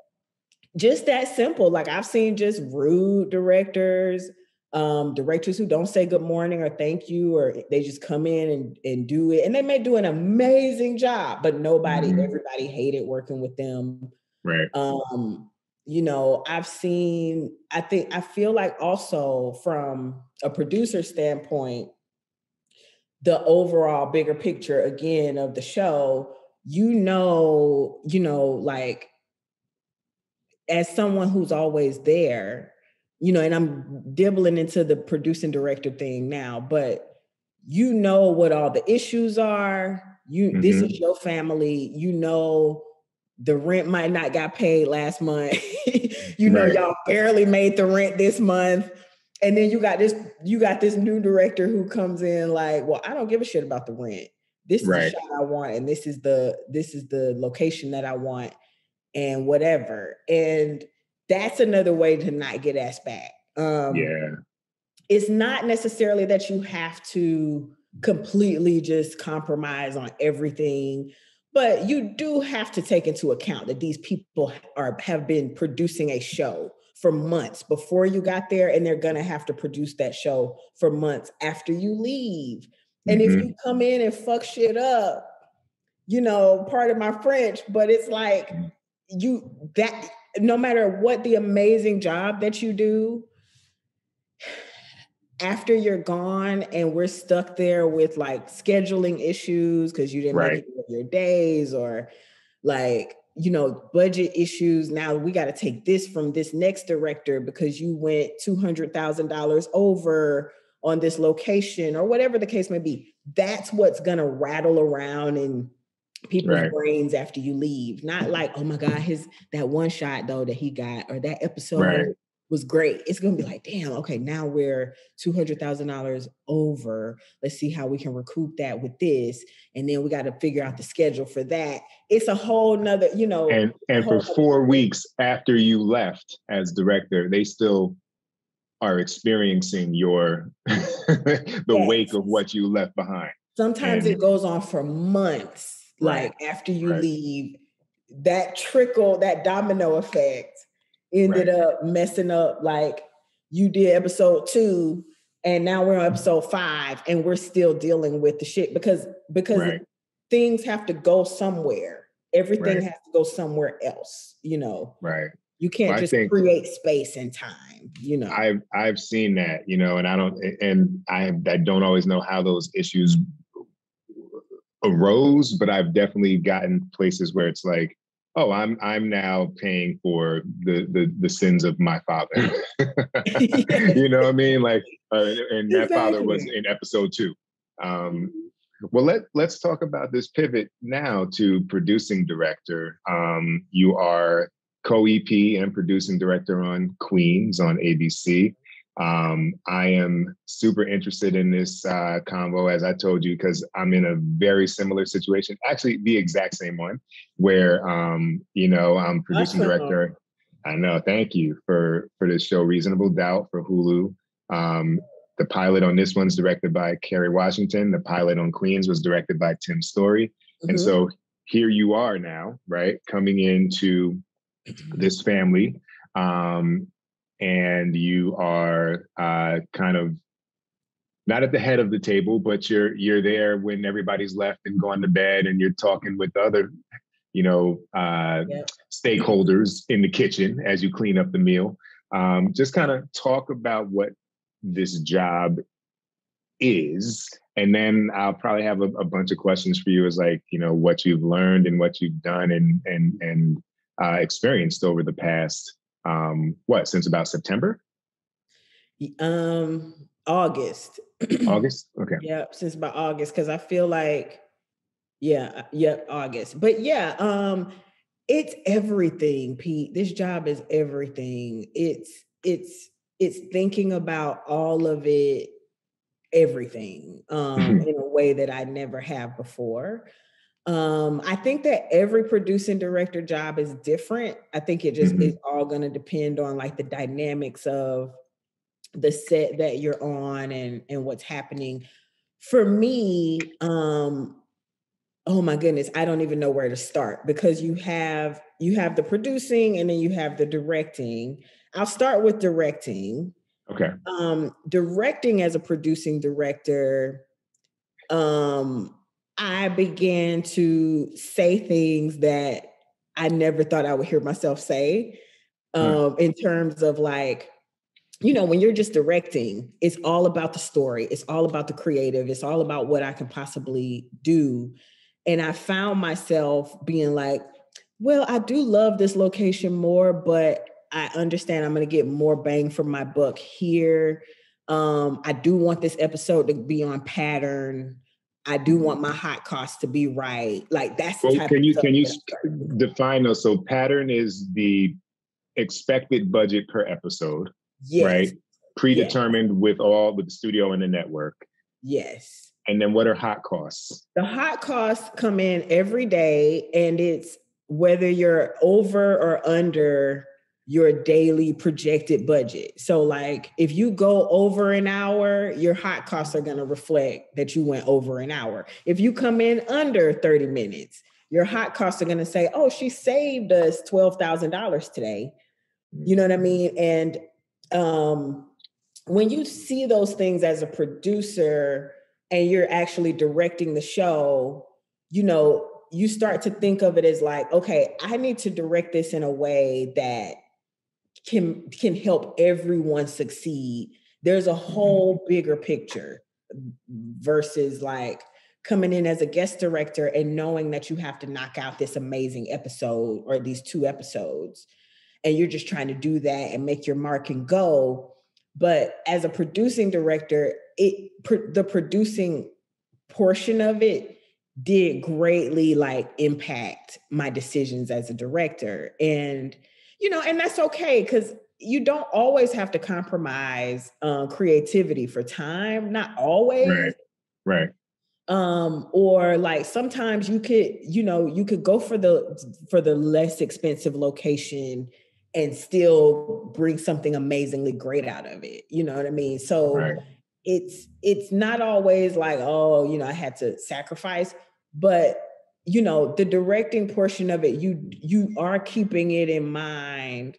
just that simple like i've seen just rude directors um, directors who don't say good morning or thank you, or they just come in and, and do it. And they may do an amazing job, but nobody, mm-hmm. everybody hated working with them. Right. Um, you know, I've seen, I think, I feel like also from a producer standpoint, the overall bigger picture again of the show, you know, you know, like as someone who's always there, you know, and I'm dibbling into the producing director thing now, but you know what all the issues are. You mm-hmm. this is your family. You know the rent might not got paid last month. you know right. y'all barely made the rent this month. And then you got this you got this new director who comes in like, "Well, I don't give a shit about the rent. This is right. the shot I want and this is the this is the location that I want and whatever." And that's another way to not get asked back. Um, yeah. It's not necessarily that you have to completely just compromise on everything, but you do have to take into account that these people are have been producing a show for months before you got there, and they're gonna have to produce that show for months after you leave. And mm-hmm. if you come in and fuck shit up, you know, part of my French, but it's like you that no matter what the amazing job that you do, after you're gone and we're stuck there with like scheduling issues because you didn't right. make your days or like you know budget issues now we got to take this from this next director because you went $200000 over on this location or whatever the case may be that's what's going to rattle around in people's right. brains after you leave not like oh my god his that one shot though that he got or that episode right was great. It's going to be like, damn, okay, now we're $200,000 over. Let's see how we can recoup that with this. And then we got to figure out the schedule for that. It's a whole nother, you know. And, and for four weeks after you left as director, they still are experiencing your, the yes. wake of what you left behind. Sometimes and, it goes on for months. Right, like after you right. leave, that trickle, that domino effect ended right. up messing up like you did episode two and now we're on episode five and we're still dealing with the shit because because right. things have to go somewhere everything right. has to go somewhere else you know right you can't well, just create space and time you know i've i've seen that you know and i don't and i i don't always know how those issues arose but i've definitely gotten places where it's like oh i'm i'm now paying for the the, the sins of my father. You know what i mean? Like uh, and that exactly. father was in episode two. Um, well let let's talk about this pivot now to producing director. Um, you are co-ep and producing director on queens on abc um, I am super interested in this uh, convo, as I told you, because I'm in a very similar situation, actually the exact same one, where um, you know I'm producing director. I know. Thank you for for this show, Reasonable Doubt for Hulu. Um, the pilot on this one's directed by Kerry Washington. The pilot on Queens was directed by Tim Story, mm-hmm. and so here you are now, right, coming into this family um, and you are uh, kind of not at the head of the table, but you're you're there when everybody's left and gone to bed, and you're talking with other, you know, uh, yeah. stakeholders in the kitchen as you clean up the meal. Um, just kind of talk about what this job is, and then I'll probably have a, a, bunch of questions for you, as like you know what you've learned and what you've done and and and uh, experienced over the past um, what since about September? Um, August. August. Okay. Yep, since about August, because I feel like, yeah, uh, yep, August. But yeah, um, it's everything, Pete. This job is everything. It's it's it's thinking about all of it, everything, um, in a way that I never have before. Um, I think that every producing director job is different. I think it just mm-hmm. is all going to depend on like the dynamics of the set that you're on and and what's happening. For me, um, oh my goodness, I don't even know where to start because you have you have the producing and then you have the directing. I'll start with directing. Okay. Um, directing as a producing director, um, I began to say things that I never thought I would hear myself say um, in terms of like, you know, when you're just directing, it's all about the story, it's all about the creative, it's all about what I can possibly do. And I found myself being like, well, I do love this location more, but I understand I'm going to get more bang for my buck here. Um, I do want this episode to be on pattern. I do want my hot cost to be right. Like that's well, can you can you define those? So pattern is the expected budget per episode, yes. right? Predetermined yes. with all with the studio and the network. Yes. And then what are hot costs? The hot costs come in every day, and it's whether you're over or under your daily projected budget. So, like, if you go over an hour, your hot costs are going to reflect that you went over an hour. If you come in under 30 minutes, your hot costs are going to say, oh, she saved us $12,000 today. You know what I mm-hmm. mean? And um, when you see those things as a producer and you're actually directing the show, you know, you start to think of it as like, okay, I need to direct this in a way that can can help everyone succeed. There's a mm-hmm. whole bigger picture versus like coming in as a guest director and knowing that you have to knock out this amazing episode or these two episodes and you're just trying to do that and make your mark and go but as a producing director it the producing portion of it did greatly like impact my decisions as a director and you know and that's okay because you don't always have to compromise uh, creativity for time not always. right right. Um or like sometimes you could you know you could go for the for the less expensive location and still bring something amazingly great out of it you know what i mean? So right. it's it's not always like oh you know i had to sacrifice but you know the directing portion of it you you are keeping it in mind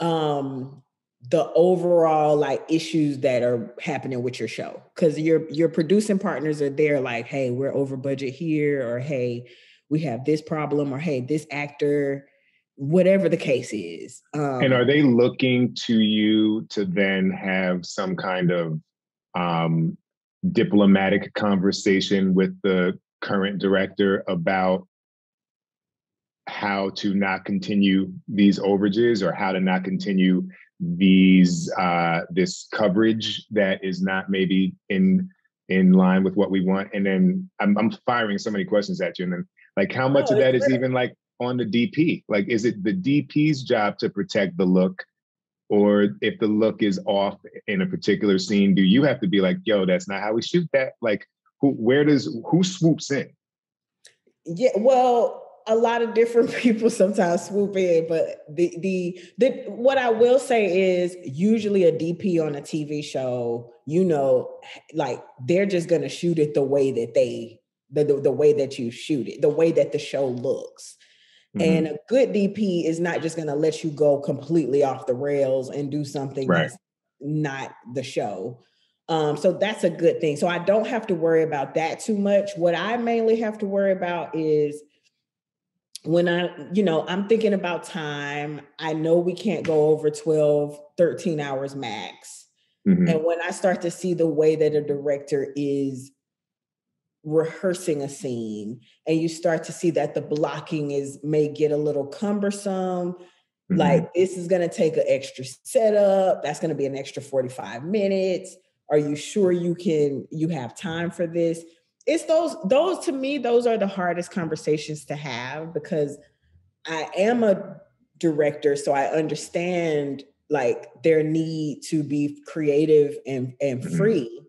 um the overall like issues that are happening with your show. Because your your producing partners are there like hey we're over budget here or hey we have this problem or hey this actor whatever the case is um, and are they looking to you to then have some kind of um, diplomatic conversation with the current director about how to not continue these overages or how to not continue these uh, this coverage that is not maybe in in line with what we want? And then i'm, I'm firing so many questions at you and then like how much of that is even like on the dp like is it the dp's job to protect the look? Or if the look is off in a particular scene do you have to be like yo that's not how we shoot that? Like who where does who swoops in yeah well a lot of different people sometimes swoop in, but the the the what I will say is usually a DP on a TV show, you know, like they're just gonna shoot it the way that they the the, the way that you shoot it, the way that the show looks. Mm-hmm. And a good DP is not just gonna let you go completely off the rails and do something right. that's not the show. Um, so that's a good thing. So I don't have to worry about that too much. What I mainly have to worry about is when I, you know, I'm thinking about time, I know we can't go over 12, 13 hours max. Mm-hmm. And when I start to see the way that a director is rehearsing a scene and you start to see that the blocking is may get a little cumbersome, mm-hmm. like this is going to take an extra setup, that's going to be an extra 45 minutes. Are you sure you can you have time for this? it's those those to me those are the hardest conversations to have because I am a director so I understand like their need to be creative and and mm-hmm. free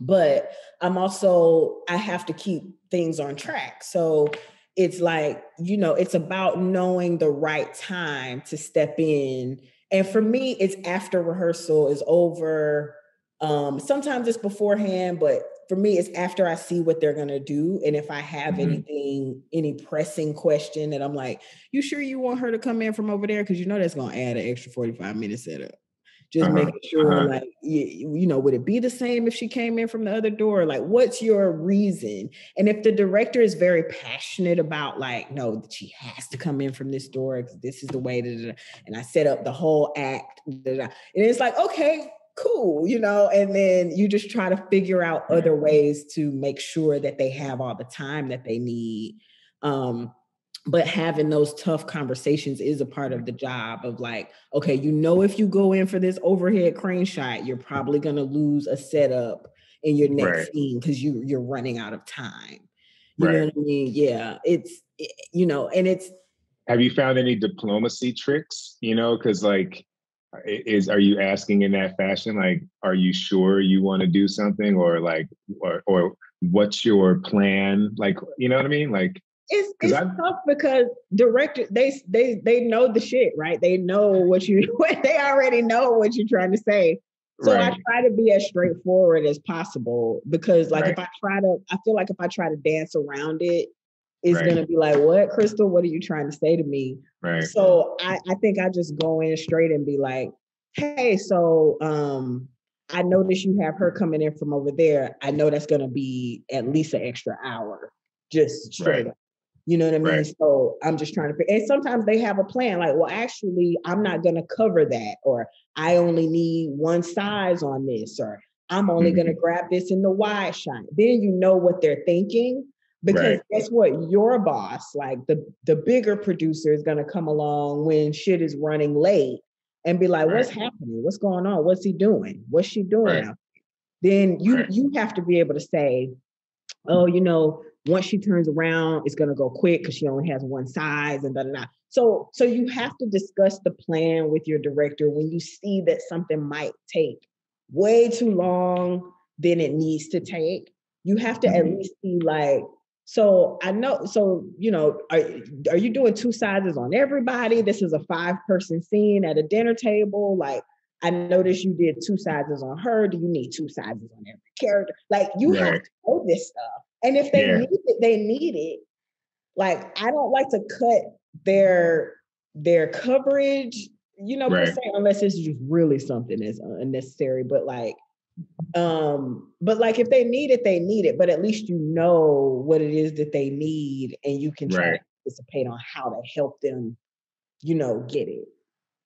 but I'm also I have to keep things on track so it's like you know it's about knowing the right time to step in and for me it's after rehearsal is over um sometimes it's beforehand but for me, it's after I see what they're gonna do, and if I have mm-hmm. anything, any pressing question that I'm like, "You sure you want her to come in from over there?" Because you know that's gonna add an extra 45 minute setup. Just uh-huh. making sure, uh-huh. like, you, you know, would it be the same if she came in from the other door? Like, what's your reason? And if the director is very passionate about, like, no, she has to come in from this door because this is the way that, and I set up the whole act, and it's like, okay, cool, you know, and then you just try to figure out other ways to make sure that they have all the time that they need. Um, but having those tough conversations is a part of the job of like, okay, you know, if you go in for this overhead crane shot, you're probably going to lose a setup in your next right. scene because you you're running out of time. You right. know what I mean? Yeah, it's it, you know, and it's. Have you found any diplomacy tricks? You know, because like is are you asking in that fashion? Like are you sure you want to do something or like or or what's your plan? Like you know what i mean? Like it's, it's tough because director they they they know the shit right? They know what you they already know what you're trying to say. So right. i try to be as straightforward as possible because like right. if i try to i feel like if i try to dance around it is right. going to be like, what, Crystle? What are you trying to say to me? Right. So I, I think I just go in straight and be like, hey, so um, I notice you have her coming in from over there. I know that's going to be at least an extra hour, just straight right. up. You know what I mean? Right. So I'm just trying to. And sometimes they have a plan, like, well, actually, I'm not going to cover that, or I only need one size on this, or I'm only Mhm. going to grab this in the wide shot. Then you know what they're thinking. Because Right. guess what? Your boss, like the the bigger producer, is gonna come along when shit is running late and be like, "What's happening? What's going on? What's he doing? What's she doing?" Right. Then you Right. you have to be able to say, "Oh, you know, once she turns around, it's gonna go quick because she only has one size and da da da." So so you have to discuss the plan with your director when you see that something might take way too long than it needs to take. You have to at Mhm. least be like, so I know, so you know, are, are you doing two sizes on everybody? This is a five person scene at a dinner table. Like, I noticed you did two sizes on her. Do you need two sizes on every character? Like, you have to know this stuff. And if they Yeah. need it, they need it. Like, I don't like to cut their their coverage, you know, per Right. se, unless it's just really something that's unnecessary. But like, um, but like if they need it, they need it. But at least you know what it is that they need, and you can try Right. to anticipate on how to help them, you know, get it.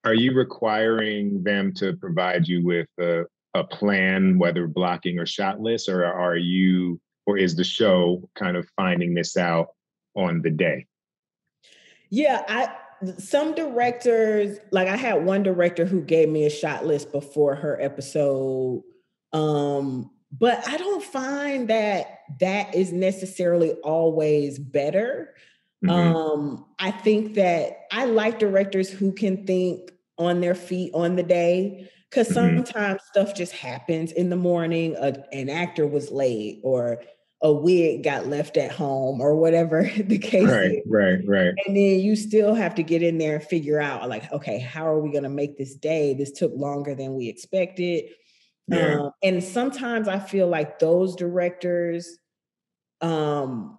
Are you requiring them to provide you with a, a plan, whether blocking or shot list, or are you, or is the show kind of finding this out on the day? Yeah, I some directors, like I had one director who gave me a shot list before her episode. Um, but I don't find that that is necessarily always better. Mhm. Um, I think that I like directors who can think on their feet on the day because Mhm. sometimes stuff just happens in the morning. A, an actor was late, or a wig got left at home, or whatever the case right, is. right, right. And then you still have to get in there and figure out, like, okay, how are we going to make this day? This took longer than we expected. Yeah. Um, and sometimes I feel like those directors um,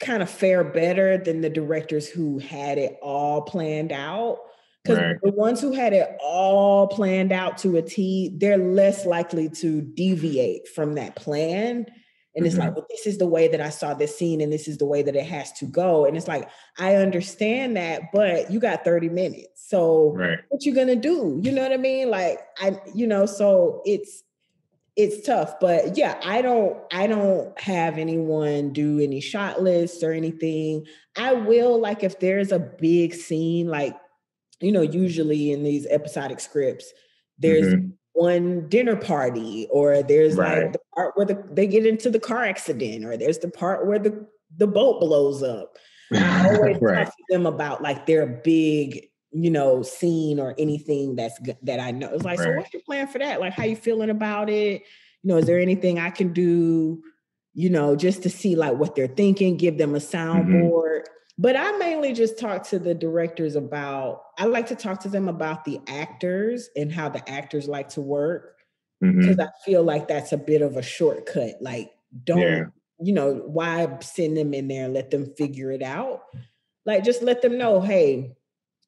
kind of fare better than the directors who had it all planned out. Because Right. the ones who had it all planned out to a T, they're less likely to deviate from that plan. And it's like, Mhm. well, this is the way that I saw this scene, and this is the way that it has to go. And it's like, I understand that, but you got 30 minutes. So Right. what you gonna do? You know what I mean? Like I, you know, so it's it's tough. But yeah, I don't I don't have anyone do any shot lists or anything. I will like if there's a big scene, like you know, usually in these episodic scripts, there's Mhm. One dinner party, or there's Right. like the part where the, they get into the car accident, or there's the part where the the boat blows up. I always right. talk to them about like their big, you know, scene or anything that's that I know. It's like, so what's your plan for that? Like, how you feeling about it? You know, is there anything I can do? You know, just to see like what they're thinking, give them a Mm-hmm. But I mainly just talk to the directors about. I like to talk to them about the actors and how the actors like to work mm-hmm. because I feel like that's a bit of a shortcut. Like, don't Yeah. you know why send them in there and let them figure it out? Like, just let them know, hey,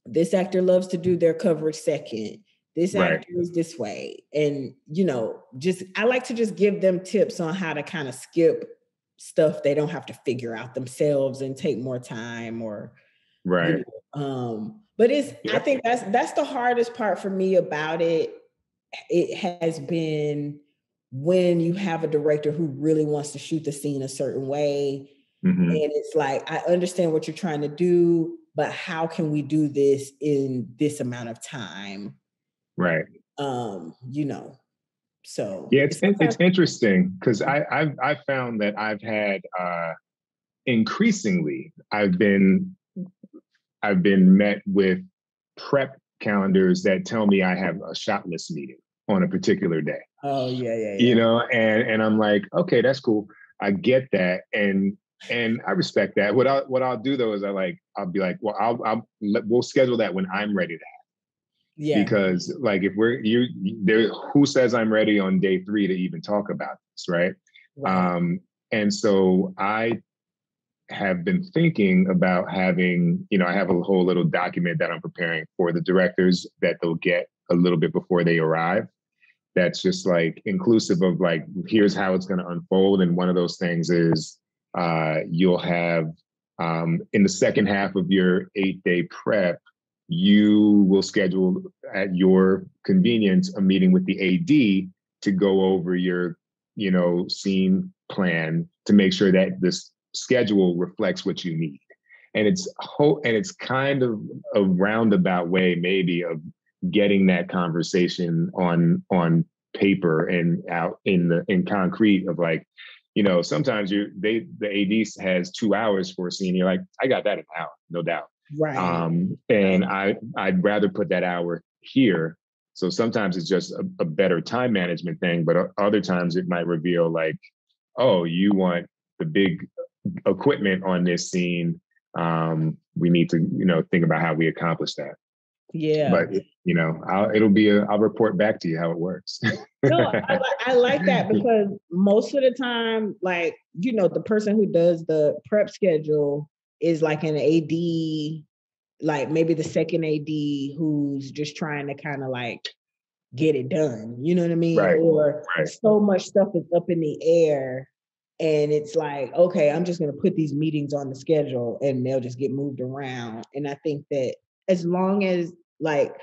this actor loves to do their coverage second. This Right. actor is this way, and you know, just I like to just give them tips on how to kind of skip stuff they don't have to figure out themselves and take more time or you Right. know, um but it's i think that's that's the hardest part for me about it it has been when you have a director who really wants to shoot the scene a certain way Mhm. and it's like i understand what you're trying to do but how can we do this in this amount of time Right. um you know so Yeah, it's it's interesting because I I've I've found that I've had uh increasingly I've been I've been met with prep calendars that tell me I have a shot list meeting on a particular day. oh yeah yeah yeah You know, and and I'm like, okay, that's cool. I get that, and and I respect that. What I what I'll do though is I like I'll be like, well, I'll I'll we'll schedule that when I'm ready to yeah. Because like if we're you there who says i'm ready on day three to even talk about this right? Right. um and so i have been thinking about having you know i have a whole little document that i'm preparing for the directors that they'll get a little bit before they arrive. That's just like inclusive of like here's how it's going to unfold and one of those things is uh you'll have Um, in the second half of your eight day prep, you will schedule at your convenience a meeting with the AD to go over your, you know, scene plan to make sure that this schedule reflects what you need. And it's ho- and it's kind of a roundabout way, maybe, of getting that conversation on on paper and out in the in concrete of like, you know, sometimes you they the AD has two hours for a scene. You're like, I got that in an hour, no doubt. Right. Um, and I I'd rather put that hour here. So sometimes it's just a, a better time management thing, but other times it might reveal like, oh, you want the big equipment on this scene. Um, we need to, you know, think about how we accomplish that. Yeah. But you know, I'll, it'll be a, I'll report back to you how it works. no, I, I, like that because most of the time, like, you know, the person who does the prep schedule is like an AD, like maybe the second AD who's just trying to kind of like get it done. You know what I mean? Right. Or right. so much stuff is up in the air. And it's like, okay, I'm just going to put these meetings on the schedule and they'll just get moved around. And I think that as long as, like,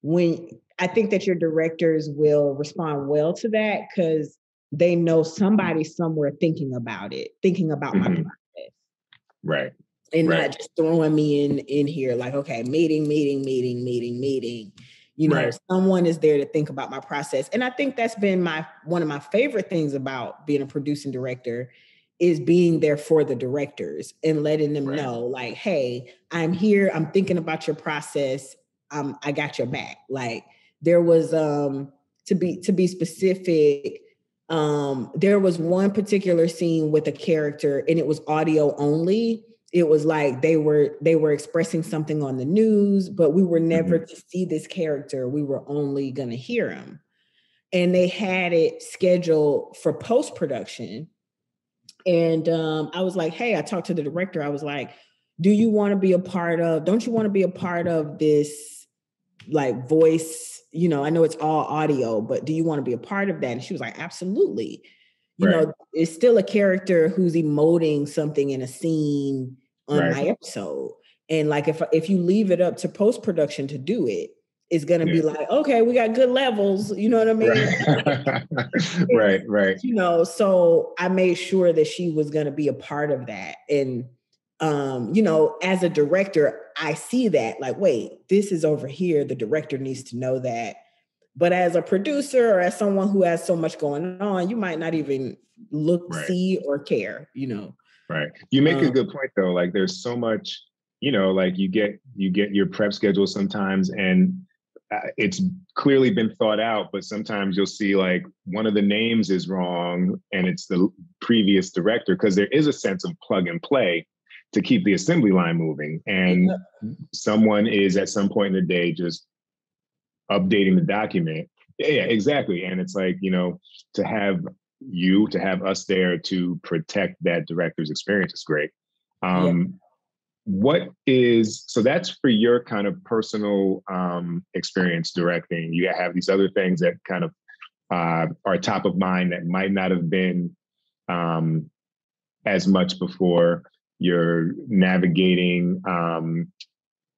when I think that your directors will respond well to that because they know somebody somewhere thinking about it, thinking about mm-hmm. my process. Right and right. not just throwing me in in here like okay meeting meeting meeting meeting meeting you know right. someone is there to think about my process and i think that's been my one of my favorite things about being a producing director is being there for the directors and letting them right. know like hey i'm here i'm thinking about your process um i got your back like there was um to be to be specific um there was one particular scene with a character and it was audio only it was like they were they were expressing something on the news but we were never mm-hmm. to see this character. We were only going to hear him. And they had it scheduled for post production and um, i was like hey i talked to the director. I was like do you want to be a part of don't you want to be a part of this like voice? You know i know it's all audio but do you want to be a part of that? And she was like absolutely you right. know, it's still a character who's emoting something in a scene on right. my episode. And like if if you leave it up to post production to do it, it's gonna yeah. be like, okay, we got good levels. You know what I mean? Right, right, right. You know, so I made sure that she was gonna be a part of that. And um, you know, as a director, I see that like, wait, this is over here. The director needs to know that but as a producer or as someone who has so much going on, you might not even look, right. see, or care, you know. Right. You make um, a good point though. Like there's so much, you know, like you get you get your prep schedule sometimes and uh, it's clearly been thought out, but sometimes you'll see like one of the names is wrong and it's the previous director because there is a sense of plug and play to keep the assembly line moving. And yeah. someone is at some point in the day just updating the document. Yeah, exactly. And it's like, you know, to have you, to have us there to protect that director's experience is great. Um, yeah. What is, so that's for your kind of personal um, experience directing. You have these other things that kind of uh, are top of mind that might not have been um, as much before. You're navigating um,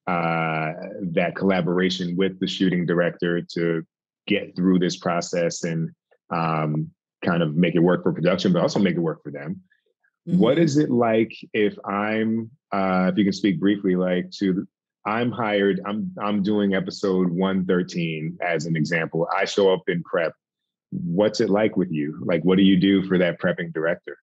uh, that collaboration with the shooting director to get through this process and um, kind of make it work for production, but also make it work for them. Mm-hmm. What is it like if I'm, uh, if you can speak briefly, like to, I'm hired, I'm I'm doing episode 113 as an example. I show up in prep. What's it like with you? Like, what do you do for that prepping director?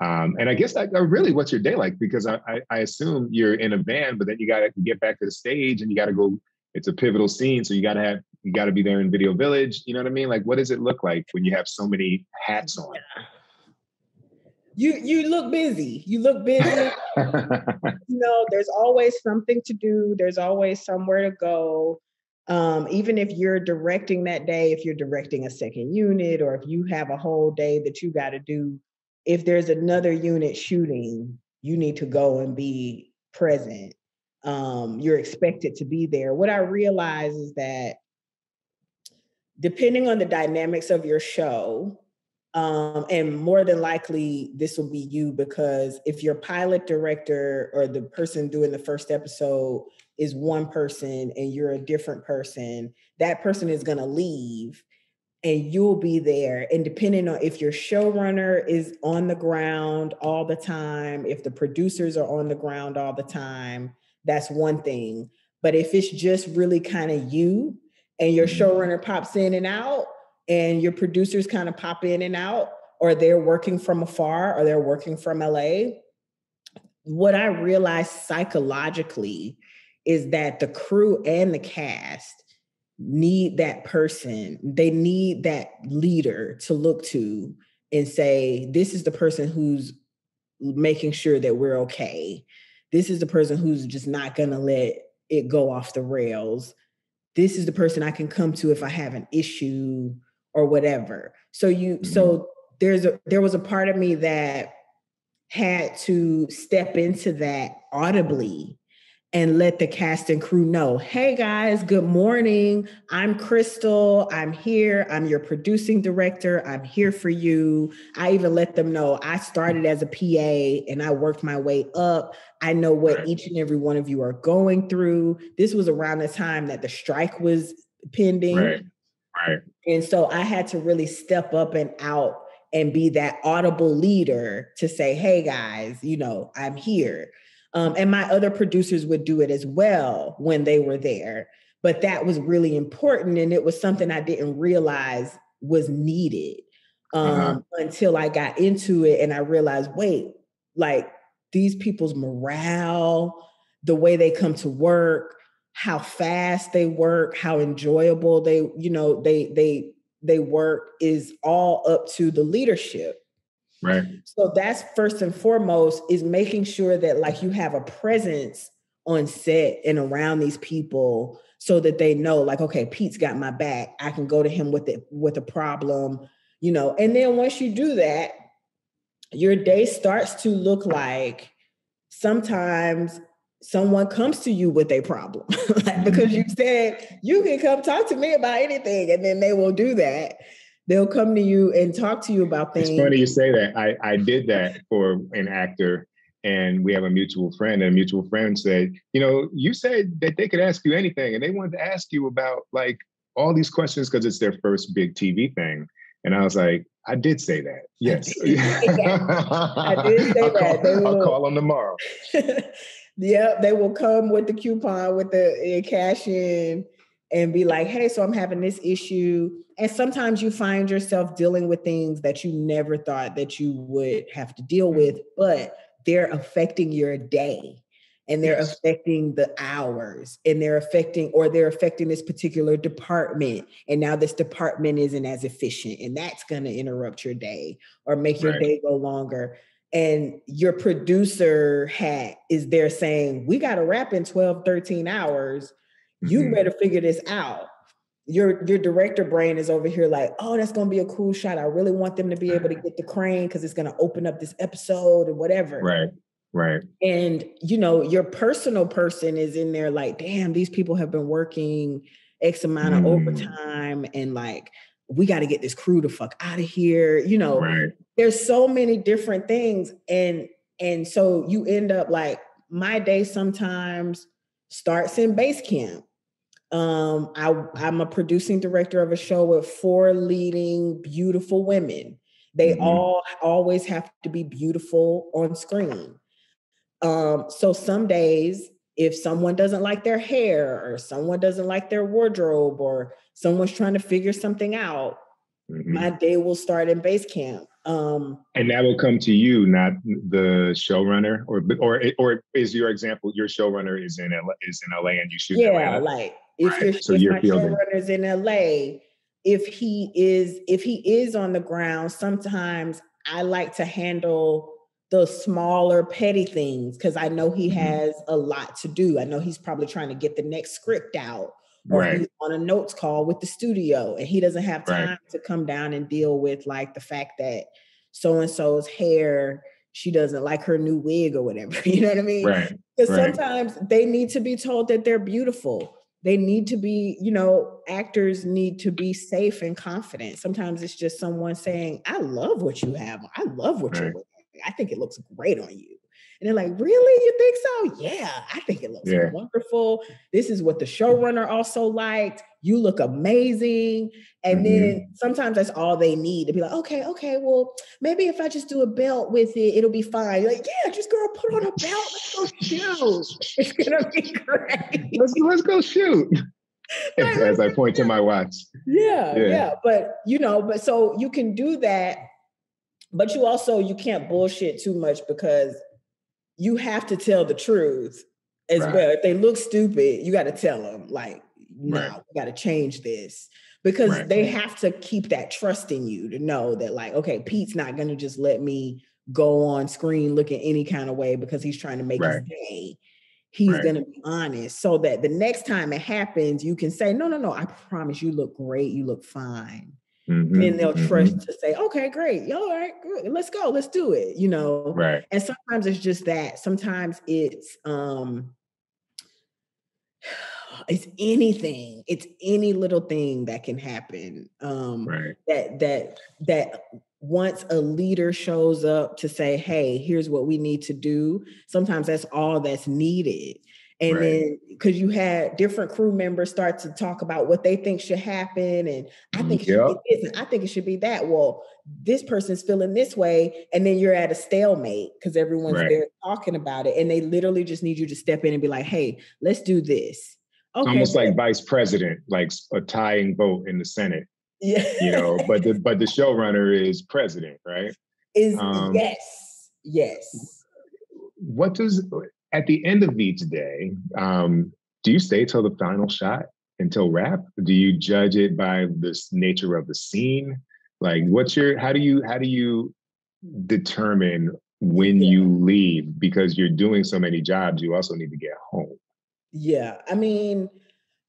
Um, and I guess uh, really, what's your day like? Because I, I, I assume you're in a van, but then you got to get back to the stage and you got to go. It's a pivotal scene, so you got to have you got to be there in Video Village. You know what I mean? Like, what does it look like when you have so many hats on? You you look busy. You look busy. you know, there's always something to do. There's always somewhere to go. Um, even if you're directing that day, if you're directing a second unit, or if you have a whole day that you got to do if there's another unit shooting, you need to go and be present. Um, you're expected to be there. What I realize is that depending on the dynamics of your show, Um, and more than likely, this will be you because if your pilot director or the person doing the first episode is one person and you're a different person, that person is going to leave and you'll be there. And depending on if your showrunner is on the ground all the time, if the producers are on the ground all the time, that's one thing. But if it's just really kind of you and your mm-hmm. showrunner pops in and out, and your producers kind of pop in and out, or they're working from afar, or they're working from LA, what I realized psychologically is that the crew and the cast need that person. They need that leader to look to and say, this is the person who's making sure that we're okay. This is the person who's just not going to let it go off the rails. This is the person I can come to if I have an issue or whatever. So you mm-hmm. so there's a there was a part of me that had to step into that audibly and let the cast and crew know hey guys good morning. I'm Crystle. I'm here. I'm your producing director. I'm here for you. I even let them know i started as a pa and i worked my way up. I know what each and every one of you are going through. This was around the time that the strike was pending. Right. Right. And so i had to really step up and out and be that audible leader to say hey guys you know i'm here um, and my other producers would do it as well when they were there. But that was really important. And it was something I didn't realize was needed uh-huh. um, uh-huh. until I got into it and I realized wait, like these people's morale, the way they come to work, how fast they work, how enjoyable they, you know, they, they, they work is all up to the leadership. Right. So that's first and foremost is making sure that like you have a presence on set and around these people so that they know like okay Pete's got my back. I can go to him with it with a problem you know? And then once you do that your day starts to look like sometimes someone comes to you with a problem. Like because mm-hmm. you said you can come talk to me about anything and then they will do that they'll come to you and talk to you about things. It's funny you say that. I, I did that for an actor and we have a mutual friend and a mutual friend said, you know, you said that they could ask you anything and they wanted to ask you about like all these questions because it's their first big TV thing. And I was like, I did say that. Yes. I did, I did say I'll that. Call, will, I'll call them tomorrow. yeah, they will come with the coupon with the eh, cash in and be like, hey, so I'm having this issue. And sometimes you find yourself dealing with things that you never thought that you would have to deal with, but they're affecting your day and they're yes. affecting the hours and they're affecting or they're affecting this particular department and now this department isn't as efficient and that's going to interrupt your day or make your right. day go longer and your producer hat is there saying we got to wrap in 12 13 hours you mm-hmm. better figure this out. Your your director brain is over here like, oh, that's gonna be a cool shot. I really want them to be able to get the crane because it's gonna open up this episode or whatever. Right. Right. And you know, your personal person is in there like, damn, these people have been working X amount of mm. overtime and like we got to get this crew to fuck out of here. You know, right. there's so many different things. And and so you end up like my day sometimes starts in base camp um, I, I'm a producing director of a show with four leading beautiful women. They mm-hmm. all always have to be beautiful on screen. Um, so some days, if someone doesn't like their hair or someone doesn't like their wardrobe or someone's trying to figure something out, mm-hmm. my day will start in base camp. Um, and that will come to you, not the showrunner, or or or is your example your showrunner is in LA, is in LA and you shoot? Yeah, like if, right. so if my showrunner's in LA, if he is if he is on the ground, sometimes I like to handle the smaller petty things because I know he mm-hmm. has a lot to do. I know he's probably trying to get the next script out or right. he's on a notes call with the studio and he doesn't have time right. to come down and deal with like the fact that so and so's hair she doesn't like her new wig or whatever. You know what I mean? Right. Because right. sometimes they need to be told that they're beautiful they need to be, you know, actors need to be safe and confident. Sometimes it's just someone saying, I love what you have. I love what right. you're wearing. I think it looks great on you. And they're like, really? You think so? Yeah, I think it looks yeah. wonderful. This is what the showrunner also liked. You look amazing. And mm-hmm. then sometimes that's all they need to be like, okay, okay, well, maybe if I just do a belt with it, it'll be fine. You're like, yeah, just girl, put on a belt. Let's go shoot. It's gonna be great. Let's let's go shoot. As, as I point to my watch. Yeah, yeah, yeah. But you know, but so you can do that, but you also you can't bullshit too much because you have to tell the truth as right. well. If they look stupid, you got to tell them, like, no, right. we got to change this because right. they have to keep that trust in you to know that, like, okay, Pete's not going to just let me go on screen looking any kind of way because he's trying to make his day. He's going to be honest so that the next time it happens, you can say, no, no, no, I promise you look great. You look fine. Mm-hmm, and they'll trust mm-hmm. to say, okay, great. All right, good. let's go. Let's do it. You know? Right. And sometimes it's just that. Sometimes it's um it's anything. It's any little thing that can happen. Um right. that that that once a leader shows up to say, hey, here's what we need to do, sometimes that's all that's needed. And right. then because you had different crew members start to talk about what they think should happen. And I think it yep. should be this, and I think it should be that. Well, this person's feeling this way, and then you're at a stalemate because everyone's right. there talking about it. And they literally just need you to step in and be like, hey, let's do this. Okay. Almost like vice president, like a tying vote in the Senate. Yeah. You know, but the but the showrunner is president, right? Is um, yes. Yes. What does at the end of each day, um, do you stay till the final shot until wrap? Do you judge it by the nature of the scene? Like, what's your how do you how do you determine when yeah. you leave because you're doing so many jobs? You also need to get home. Yeah, I mean,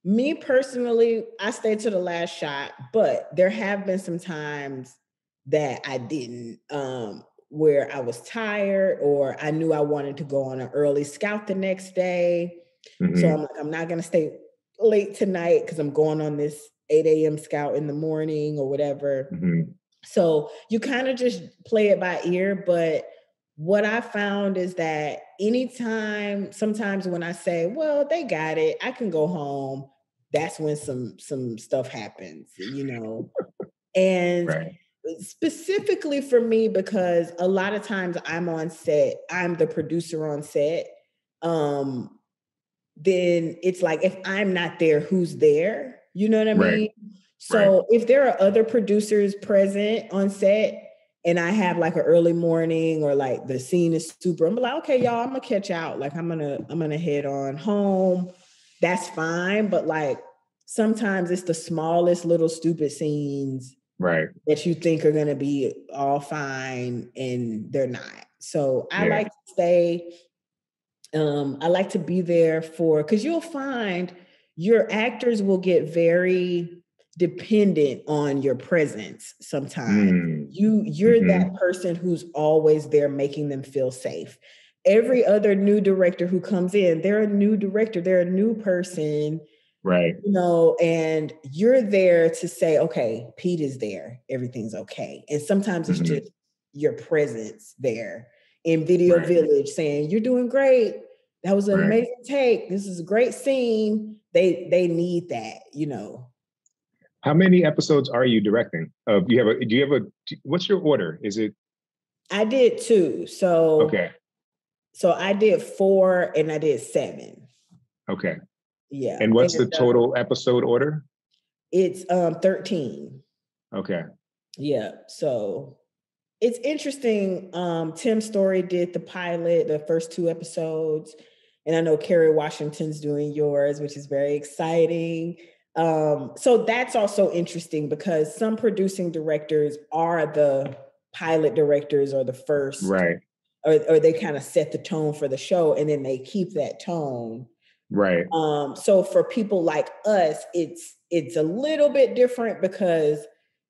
me personally, I stayed to the last shot, but there have been some times that I didn't. Um, where I was tired or I knew I wanted to go on an early scout the next day. Mm-hmm. So I'm like, I'm not gonna stay late tonight because I'm going on this 8 a.m. scout in the morning or whatever. Mm-hmm. So you kind of just play it by ear. But what I found is that anytime, sometimes when I say, well, they got it, I can go home, that's when some some stuff happens, you know. and right specifically for me because a lot of times I'm on set, I'm the producer on set. Um, then it's like if I'm not there, who's there? You know what I right. mean? So right. if there are other producers present on set and I have like an early morning or like the scene is super, I'm like, okay, y'all, I'm gonna catch out. Like I'm gonna, I'm gonna head on home. That's fine. But like sometimes it's the smallest little stupid scenes right that you think are going to be all fine and they're not so i yeah. like to stay um i like to be there for because you'll find your actors will get very dependent on your presence sometimes mm. you you're mm-hmm. that person who's always there making them feel safe every other new director who comes in they're a new director they're a new person Right. You know, and you're there to say, okay, Pete is there, everything's okay. And sometimes it's mm-hmm. just your presence there in Video right. Village saying, You're doing great. That was an right. amazing take. This is a great scene. They they need that, you know. How many episodes are you directing? Uh, you have a do you have a what's your order? Is it I did two. So okay. So I did four and I did seven. Okay. Yeah. And what's and the total uh, episode order? It's um 13. Okay. Yeah. So it's interesting. Um, Tim Story did the pilot, the first two episodes. And I know Kerry Washington's doing yours, which is very exciting. Um, so that's also interesting because some producing directors are the pilot directors or the first. Right. Or, or they kind of set the tone for the show and then they keep that tone Right. Um, so for people like us, it's it's a little bit different because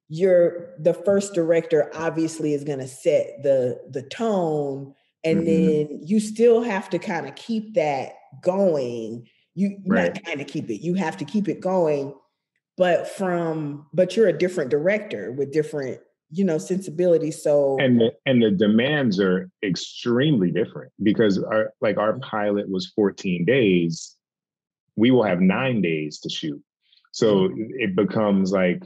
you're the first director obviously is going to set the the tone and mm-hmm. then you still have to kind of keep that going You, you right. not kind of keep it. You have to keep it going. But from but you're a different director with different you know sensibility So and the, and the demands are extremely different because our like our mm-hmm. pilot was 14 days. We will have nine days to shoot. So mm-hmm. it becomes like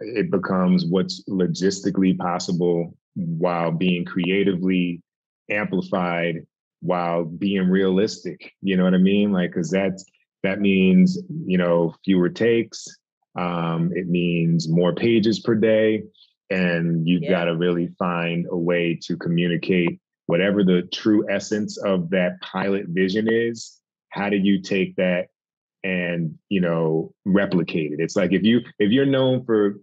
it becomes what's logistically possible while being creatively amplified while being realistic. You know what I mean? Like, because that's that means you know fewer takes. Um, it means more pages per day, and you've yeah. got to really find a way to communicate whatever the true essence of that pilot vision is. How do you take that and you know replicate it? It's like if you if you're known for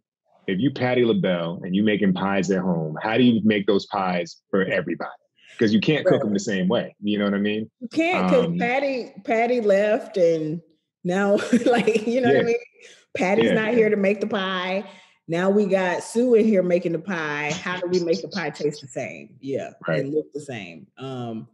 if you Patti LaBelle and you making pies at home, how do you make those pies for everybody? because you can't cook them the same way. You know what I mean? You can't because um, patty Patti left, and now like you know yeah. what I mean. Patti's yeah. not here to make the pie. Now we got Sue in here making the pie. How do we make the pie taste the same? Yeah, right. and look the same. Um,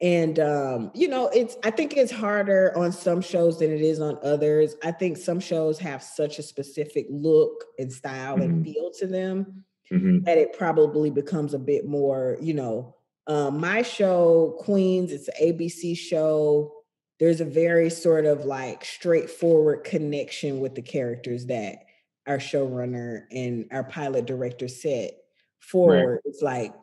and um, you know, it's I think it's harder on some shows than it is on others. I think some shows have such a specific look and style mm-hmm. and feel to them mm-hmm. that it probably becomes a bit more, you know, um, my show, Queens, it's an ABC show. There's a very sort of like straightforward connection with the characters that our showrunner and our pilot director set forward. Right. It's like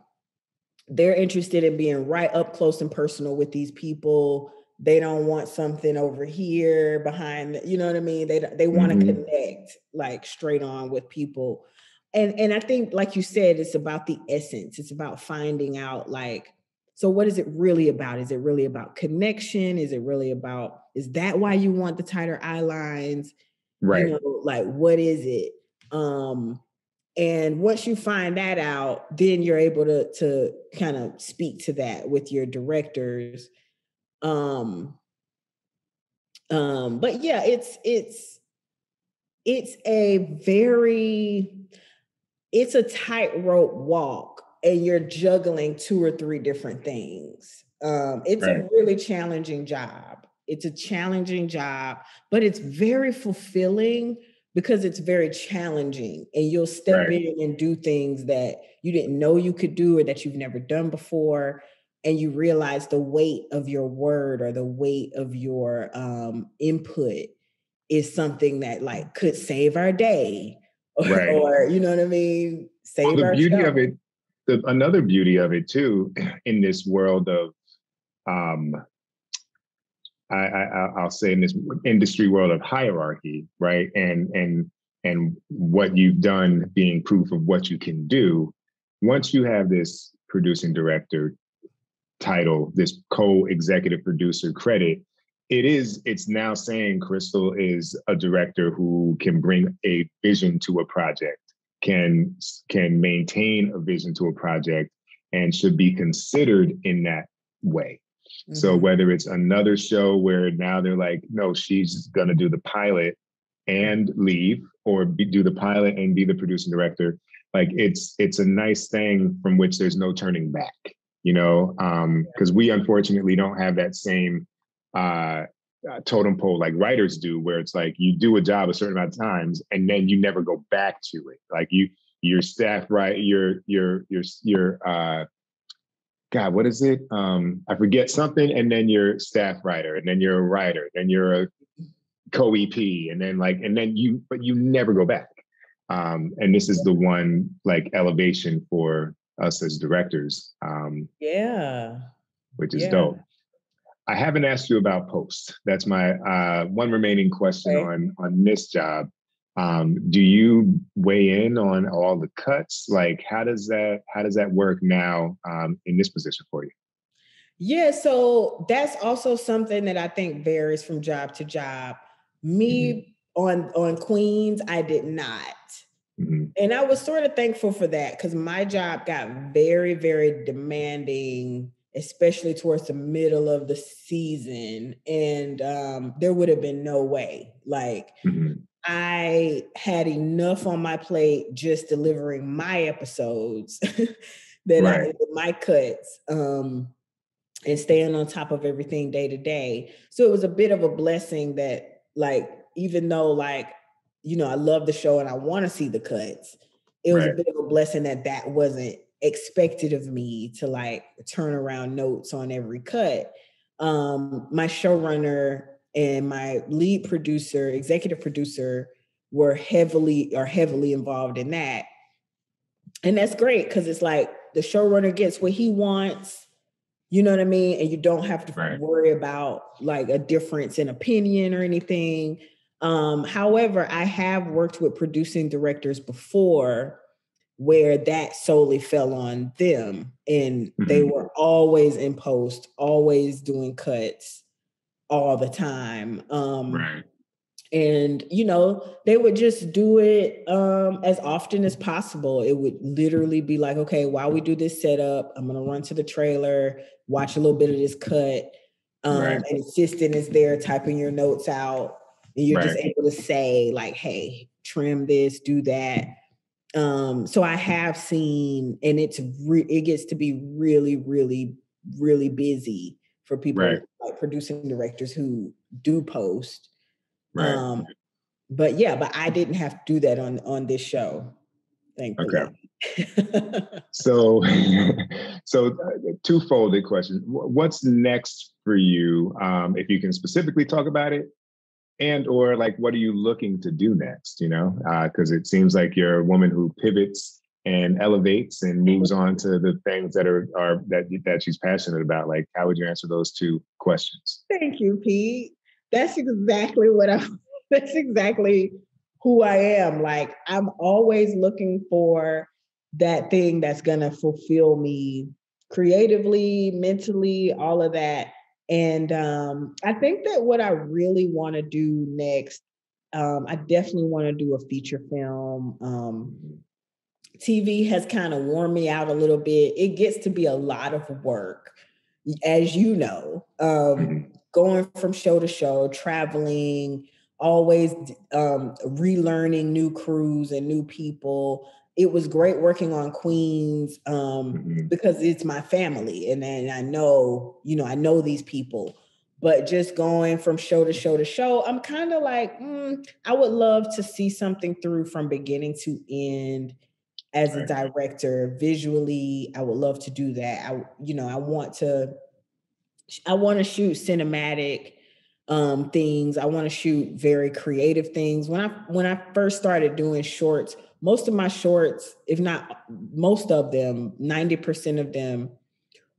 they're interested in being right up close and personal with these people. They don't want something over here behind, you know what I mean? They they want to mm-hmm. connect like straight on with people and and i think like you said it's about the essence it's about finding out like so what is it really about is it really about connection is it really about is that why you want the tighter eye lines right you know, like what is it um and once you find that out then you're able to to kind of speak to that with your directors um um but yeah it's it's it's a very it's a tightrope walk and you're juggling two or three different things. Um, it's right. a really challenging job. It's a challenging job, but it's very fulfilling because it's very challenging and you'll step right. in and do things that you didn't know you could do or that you've never done before and you realize the weight of your word or the weight of your um, input is something that like could save our day right. or you know what I mean. Save well, the beauty of it. The, another beauty of it too, in this world of, um, I, I I'll say in this industry world of hierarchy, right, and and and what you've done being proof of what you can do. Once you have this producing director title, this co-executive producer credit, it is it's now saying Crystle is a director who can bring a vision to a project can can maintain a vision to a project and should be considered in that way mm-hmm. so whether it's another show where now they're like no she's going to do the pilot and leave or be, do the pilot and be the producing director like it's it's a nice thing from which there's no turning back you know um because we unfortunately don't have that same uh, uh, totem pole like writers do, where it's like you do a job a certain amount of times and then you never go back to it. Like you, your staff, right? Your your your your uh, God, what is it? Um, I forget something, and then you're staff writer, and then you're a writer, then you're a co-EP, and then like, and then you, but you never go back. Um, and this is the one like elevation for us as directors. Um, yeah, which is yeah. dope. I haven't asked you about post. That's my uh, one remaining question okay. on on this job. Um, do you weigh in on all the cuts? Like, how does that how does that work now um, in this position for you? Yeah, so that's also something that I think varies from job to job. Me mm-hmm. on on Queens, I did not. Mm-hmm. And I was sort of thankful for that because my job got very, very demanding especially towards the middle of the season. And um, there would have been no way. Like, mm-hmm. I had enough on my plate just delivering my episodes that right. I my cuts. Um, and staying on top of everything day to day. So it was a bit of a blessing that, like, even though, like, you know, I love the show and I want to see the cuts, it was right. a bit of a blessing that that wasn't expected of me to like turn around notes on every cut. Um, my showrunner and my lead producer, executive producer, were heavily are heavily involved in that. And that's great because it's like the showrunner gets what he wants you know what I mean? And you don't have to right. worry about like a difference in opinion or anything. Um, however, I have worked with producing directors before where that solely fell on them and mm-hmm. they were always in post, always doing cuts all the time. Um, right and you know they would just do it um, as often as possible it would literally be like okay while we do this setup i'm gonna run to the trailer watch a little bit of this cut um, right. and assistant is there typing your notes out and you're right. just able to say like hey trim this do that um, so i have seen and it's re- it gets to be really really really busy for people right. like producing directors who do post Right. Um, but yeah, but I didn't have to do that on on this show. Thank you. Okay. so, so uh, two-folded question. What's next for you? Um, if you can specifically talk about it, and or like, what are you looking to do next? You know, because uh, it seems like you're a woman who pivots and elevates and moves on to the things that are are that that she's passionate about. Like, how would you answer those two questions? Thank you, Pete that's exactly what I that's exactly who I am. Like I'm always looking for that thing that's gonna fulfill me creatively, mentally, all of that. And um, I think that what I really want to do next, um, I definitely want to do a feature film. Um, TV has kind of worn me out a little bit. It gets to be a lot of work, as you know. Um, mm-hmm going from show to show, traveling, always um, relearning new crews and new people. It was great working on Queens um, mm-hmm. because it's my family, and then I know, you know, I know these people. But just going from show to show to show, I'm kind of like, mm, I would love to see something through from beginning to end as right. a director visually. I would love to do that. I, you know, I want to I want to shoot cinematic um, things. I want to shoot very creative things. When I when I first started doing shorts, most of my shorts, if not most of them, 90% of them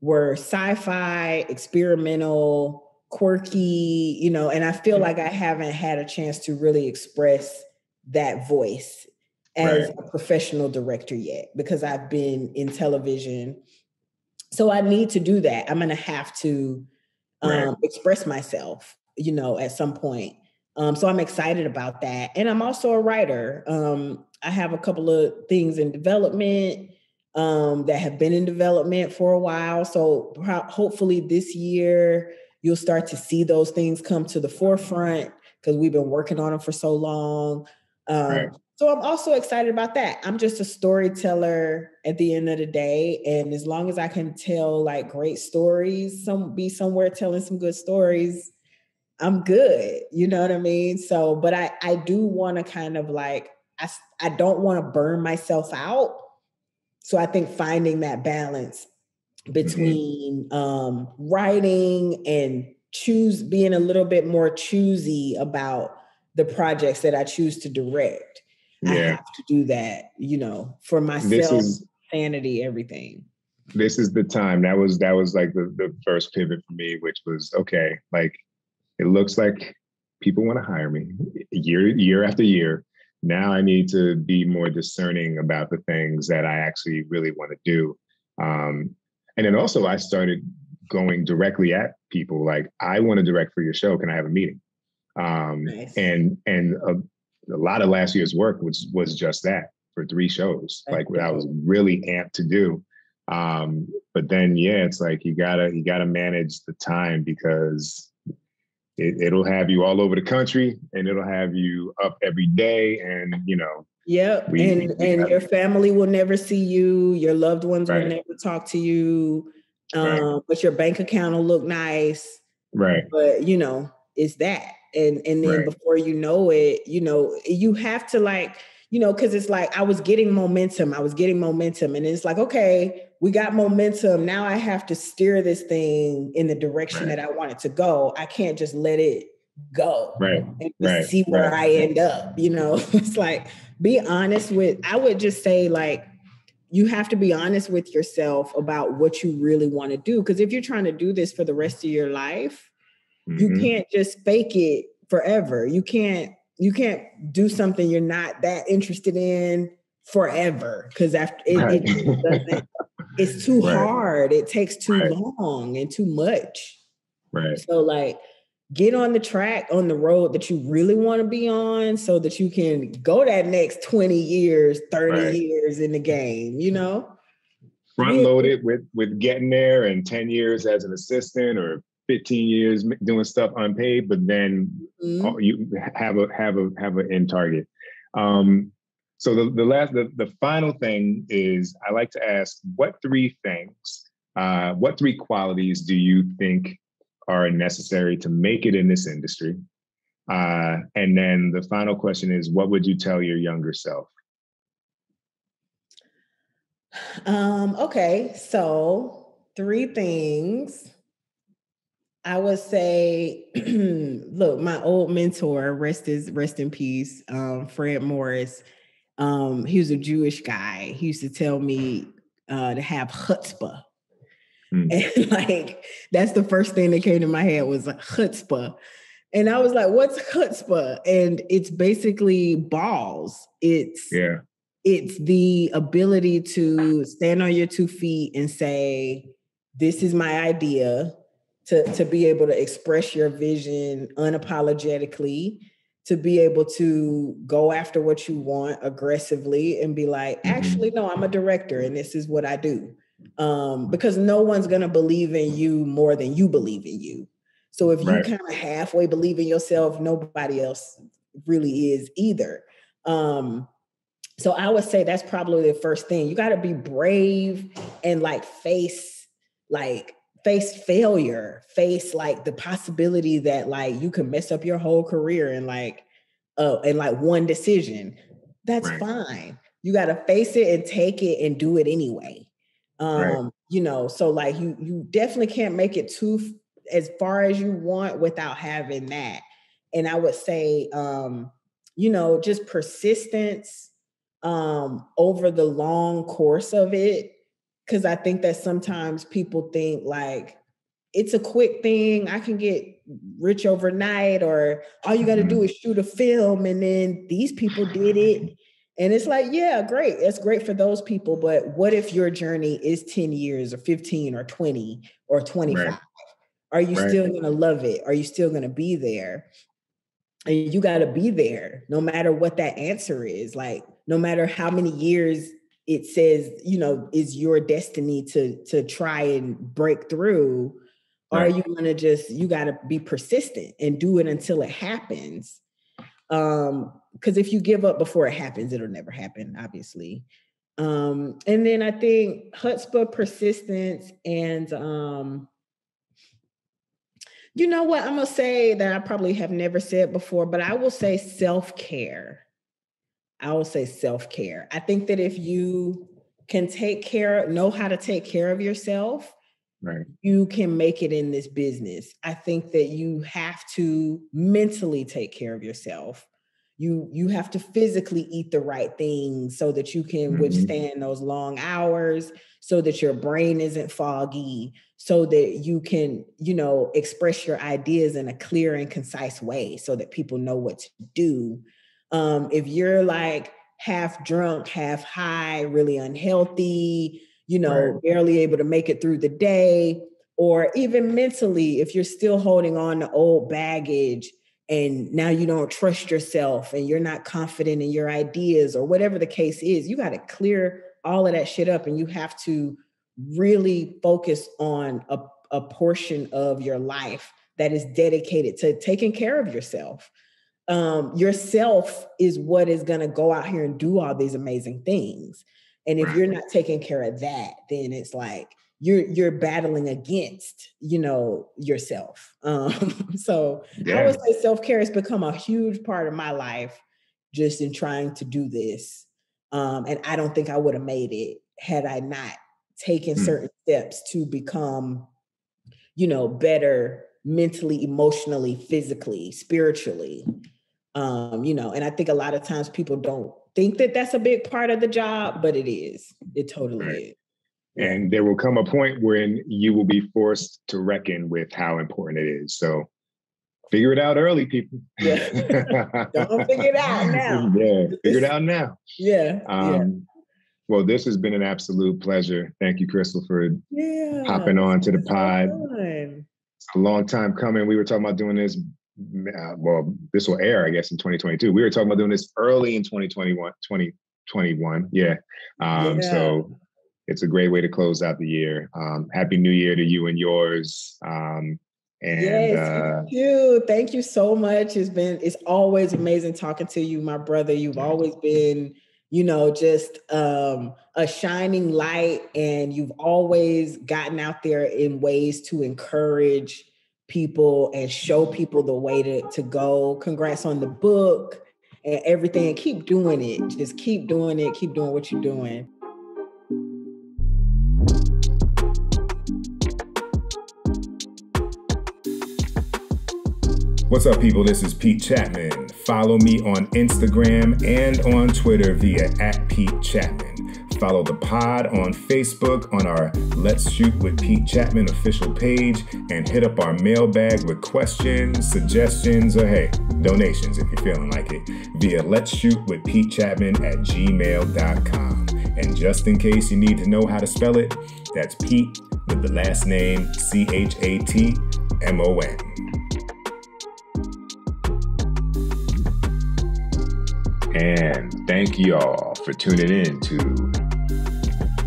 were sci-fi, experimental, quirky, you know, and I feel mm-hmm. like I haven't had a chance to really express that voice as right. a professional director yet because I've been in television so I need to do that. I'm going to have to um, right. express myself, you know, at some point. Um, so I'm excited about that. And I'm also a writer. Um, I have a couple of things in development um, that have been in development for a while. So pro- hopefully this year you'll start to see those things come to the forefront because we've been working on them for so long. Um, right. So I'm also excited about that. I'm just a storyteller at the end of the day. And as long as I can tell like great stories, some be somewhere telling some good stories, I'm good. You know what I mean? So, but I I do want to kind of like I I don't want to burn myself out. So I think finding that balance mm-hmm. between mm-hmm. um writing and choose being a little bit more choosy about the projects that I choose to direct yeah. I have to do that, you know, for myself, is, sanity, everything. This is the time. That was that was like the, the first pivot for me, which was okay, like it looks like people want to hire me year year after year. Now I need to be more discerning about the things that I actually really want to do. Um, and then also I started going directly at people like, I want to direct for your show. Can I have a meeting? Um, nice. And and uh, a lot of last year's work was was just that for three shows, like what I was really amped to do. Um, but then yeah, it's like you gotta you gotta manage the time because it, it'll have you all over the country and it'll have you up every day and you know Yep. We, and we and your family will never see you. Your loved ones right. will never talk to you. Um, right. but your bank account will look nice. Right. But you know, it's that. And and then right. before you know it, you know, you have to like, you know, because it's like I was getting momentum. I was getting momentum. And it's like, okay, we got momentum. Now I have to steer this thing in the direction right. that I want it to go. I can't just let it go right and right see where. I end up. You know, it's like be honest with. I would just say like you have to be honest with yourself about what you really want to do. Because if you're trying to do this for the rest of your life, mm-hmm. you can't just fake it forever. You can't you can't do something you're not that interested in forever because after it, right. it it's too right. hard. It takes too right. long and too much. Right. So like get on the track on the road that you really want to be on so that you can go that next 20 years 30 right. years in the game you know front loaded with with getting there and 10 years as an assistant or 15 years doing stuff unpaid but then mm-hmm. you have a have a have an end target um so the, the last the, the final thing is i like to ask what three things uh, what three qualities do you think are necessary to make it in this industry? Uh, and then the final question is what would you tell your younger self? Um, okay, so three things. I would say, look, my old mentor, rest is rest in peace, um, Fred Morris. Um, he was a Jewish guy. He used to tell me uh, to have chutzpah, Mm. And like that's the first thing that came to my head was like chutzpah. And I was like, what's chutzpah? And it's basically balls. It's yeah, it's the ability to stand on your two feet and say, This is my idea, to, to be able to express your vision unapologetically, to be able to go after what you want aggressively and be like, mm-hmm. actually, no, I'm a director and this is what I do um, because no one's going to believe in you more than you believe in you. So if right. you kind of halfway believe in yourself, nobody else really is either. Um, so I would say that's probably the first thing. You got to be brave and like face like face failure, face like the possibility that like you can mess up your whole career and like uh and like one decision. That's right. fine. You got to face it and take it and do it anyway. Um, right. you know, so like you you definitely can't make it too as far as you want without having that. And I would say um, you know, just persistence um over the long course of it cuz I think that sometimes people think like it's a quick thing. I can get rich overnight, or all you got to mm-hmm. do is shoot a film, and then these people did it and it's like, yeah, great. It's great for those people. But what if your journey is 10 years or 15 or 20 or 25? Right. Are you right. still going to love it? Are you still going to be there? And you got to be there no matter what that answer is. Like, no matter how many years it says, you know, is your destiny to to try and break through. Right. Are you to just, you got to be persistent and do it until it happens? Um, because if you give up before it happens, it'll never happen, obviously. Um, and then I think chutzpah, persistence, and um, you know what I'm gonna say that I probably have never said before, but I will say self-care. I would say self-care. I think that if you can take care, know how to take care of yourself, right. you can make it in this business. I think that you have to mentally take care of yourself you you have to physically eat the right things so that you can mm-hmm. withstand those long hours so that your brain isn't foggy so that you can you know express your ideas in a clear and concise way so that people know what to do um if you're like half drunk half high really unhealthy you know right. barely able to make it through the day or even mentally if you're still holding on to old baggage and now you don't trust yourself and you're not confident in your ideas or whatever the case is you got to clear all of that shit up and you have to really focus on a, a portion of your life that is dedicated to taking care of yourself um, yourself is what is going to go out here and do all these amazing things. And if you're not taking care of that then it's like you're you're battling against you know yourself. Um so yeah. i would say self-care has become a huge part of my life just in trying to do this. Um and i don't think i would have made it had i not taken mm. certain steps to become you know better mentally emotionally physically spiritually um you know and i think a lot of times people don't think that that's a big part of the job but it is it totally right. is and there will come a point when you will be forced to reckon with how important it is. So figure it out early, people. Yeah. Don't figure it out now. Yeah, figure it out now. Yeah. Um, yeah. Well, this has been an absolute pleasure. Thank you, Crystle, for yeah, hopping on to the pod. It's a long time coming. We were talking about doing this. Uh, well, this will air, I guess, in 2022. We were talking about doing this early in 2021. 2021. Yeah. Um, yeah. So it's a great way to close out the year. Um, Happy New Year to you and yours. Um, and yes, uh, thank you. Thank you so much. It's been it's always amazing talking to you, my brother. You've always been, you know, just um, a shining light, and you've always gotten out there in ways to encourage people and show people the way to, to go. Congrats on the book and everything. Keep doing it. Just keep doing it. Keep doing what you're doing. What's up, people? This is Pete Chatmon. Follow me on Instagram and on Twitter via at Pete Chatmon. Follow the pod on Facebook on our Let's Shoot with Pete Chatmon official page and hit up our mailbag with questions, suggestions, or hey, donations if you're feeling like it via Let's Shoot with Pete Chatmon at gmail.com. And just in case you need to know how to spell it, that's Pete with the last name C H A T M O N. And thank y'all for tuning in to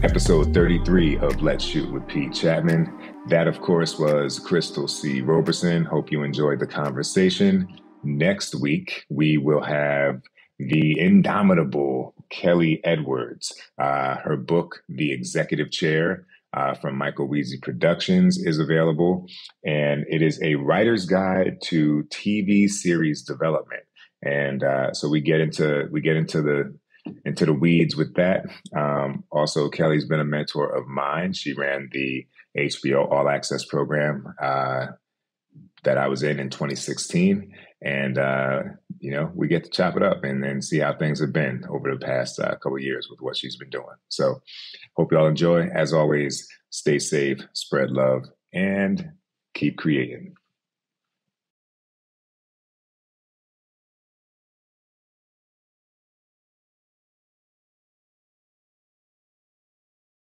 episode 33 of Let's Shoot with Pete Chatmon. That, of course, was Crystle C. Roberson. Hope you enjoyed the conversation. Next week, we will have the indomitable Kelly Edwards. Uh, her book, The Executive Chair, uh, from Michael Wiese Productions is available, and it is a writer's guide to TV series development and uh, so we get into we get into the into the weeds with that. Um, also, Kelly's been a mentor of mine. She ran the HBO All Access program uh, that I was in in 2016, and uh, you know we get to chop it up and then see how things have been over the past uh, couple years with what she's been doing. So, hope you all enjoy. As always, stay safe, spread love, and keep creating.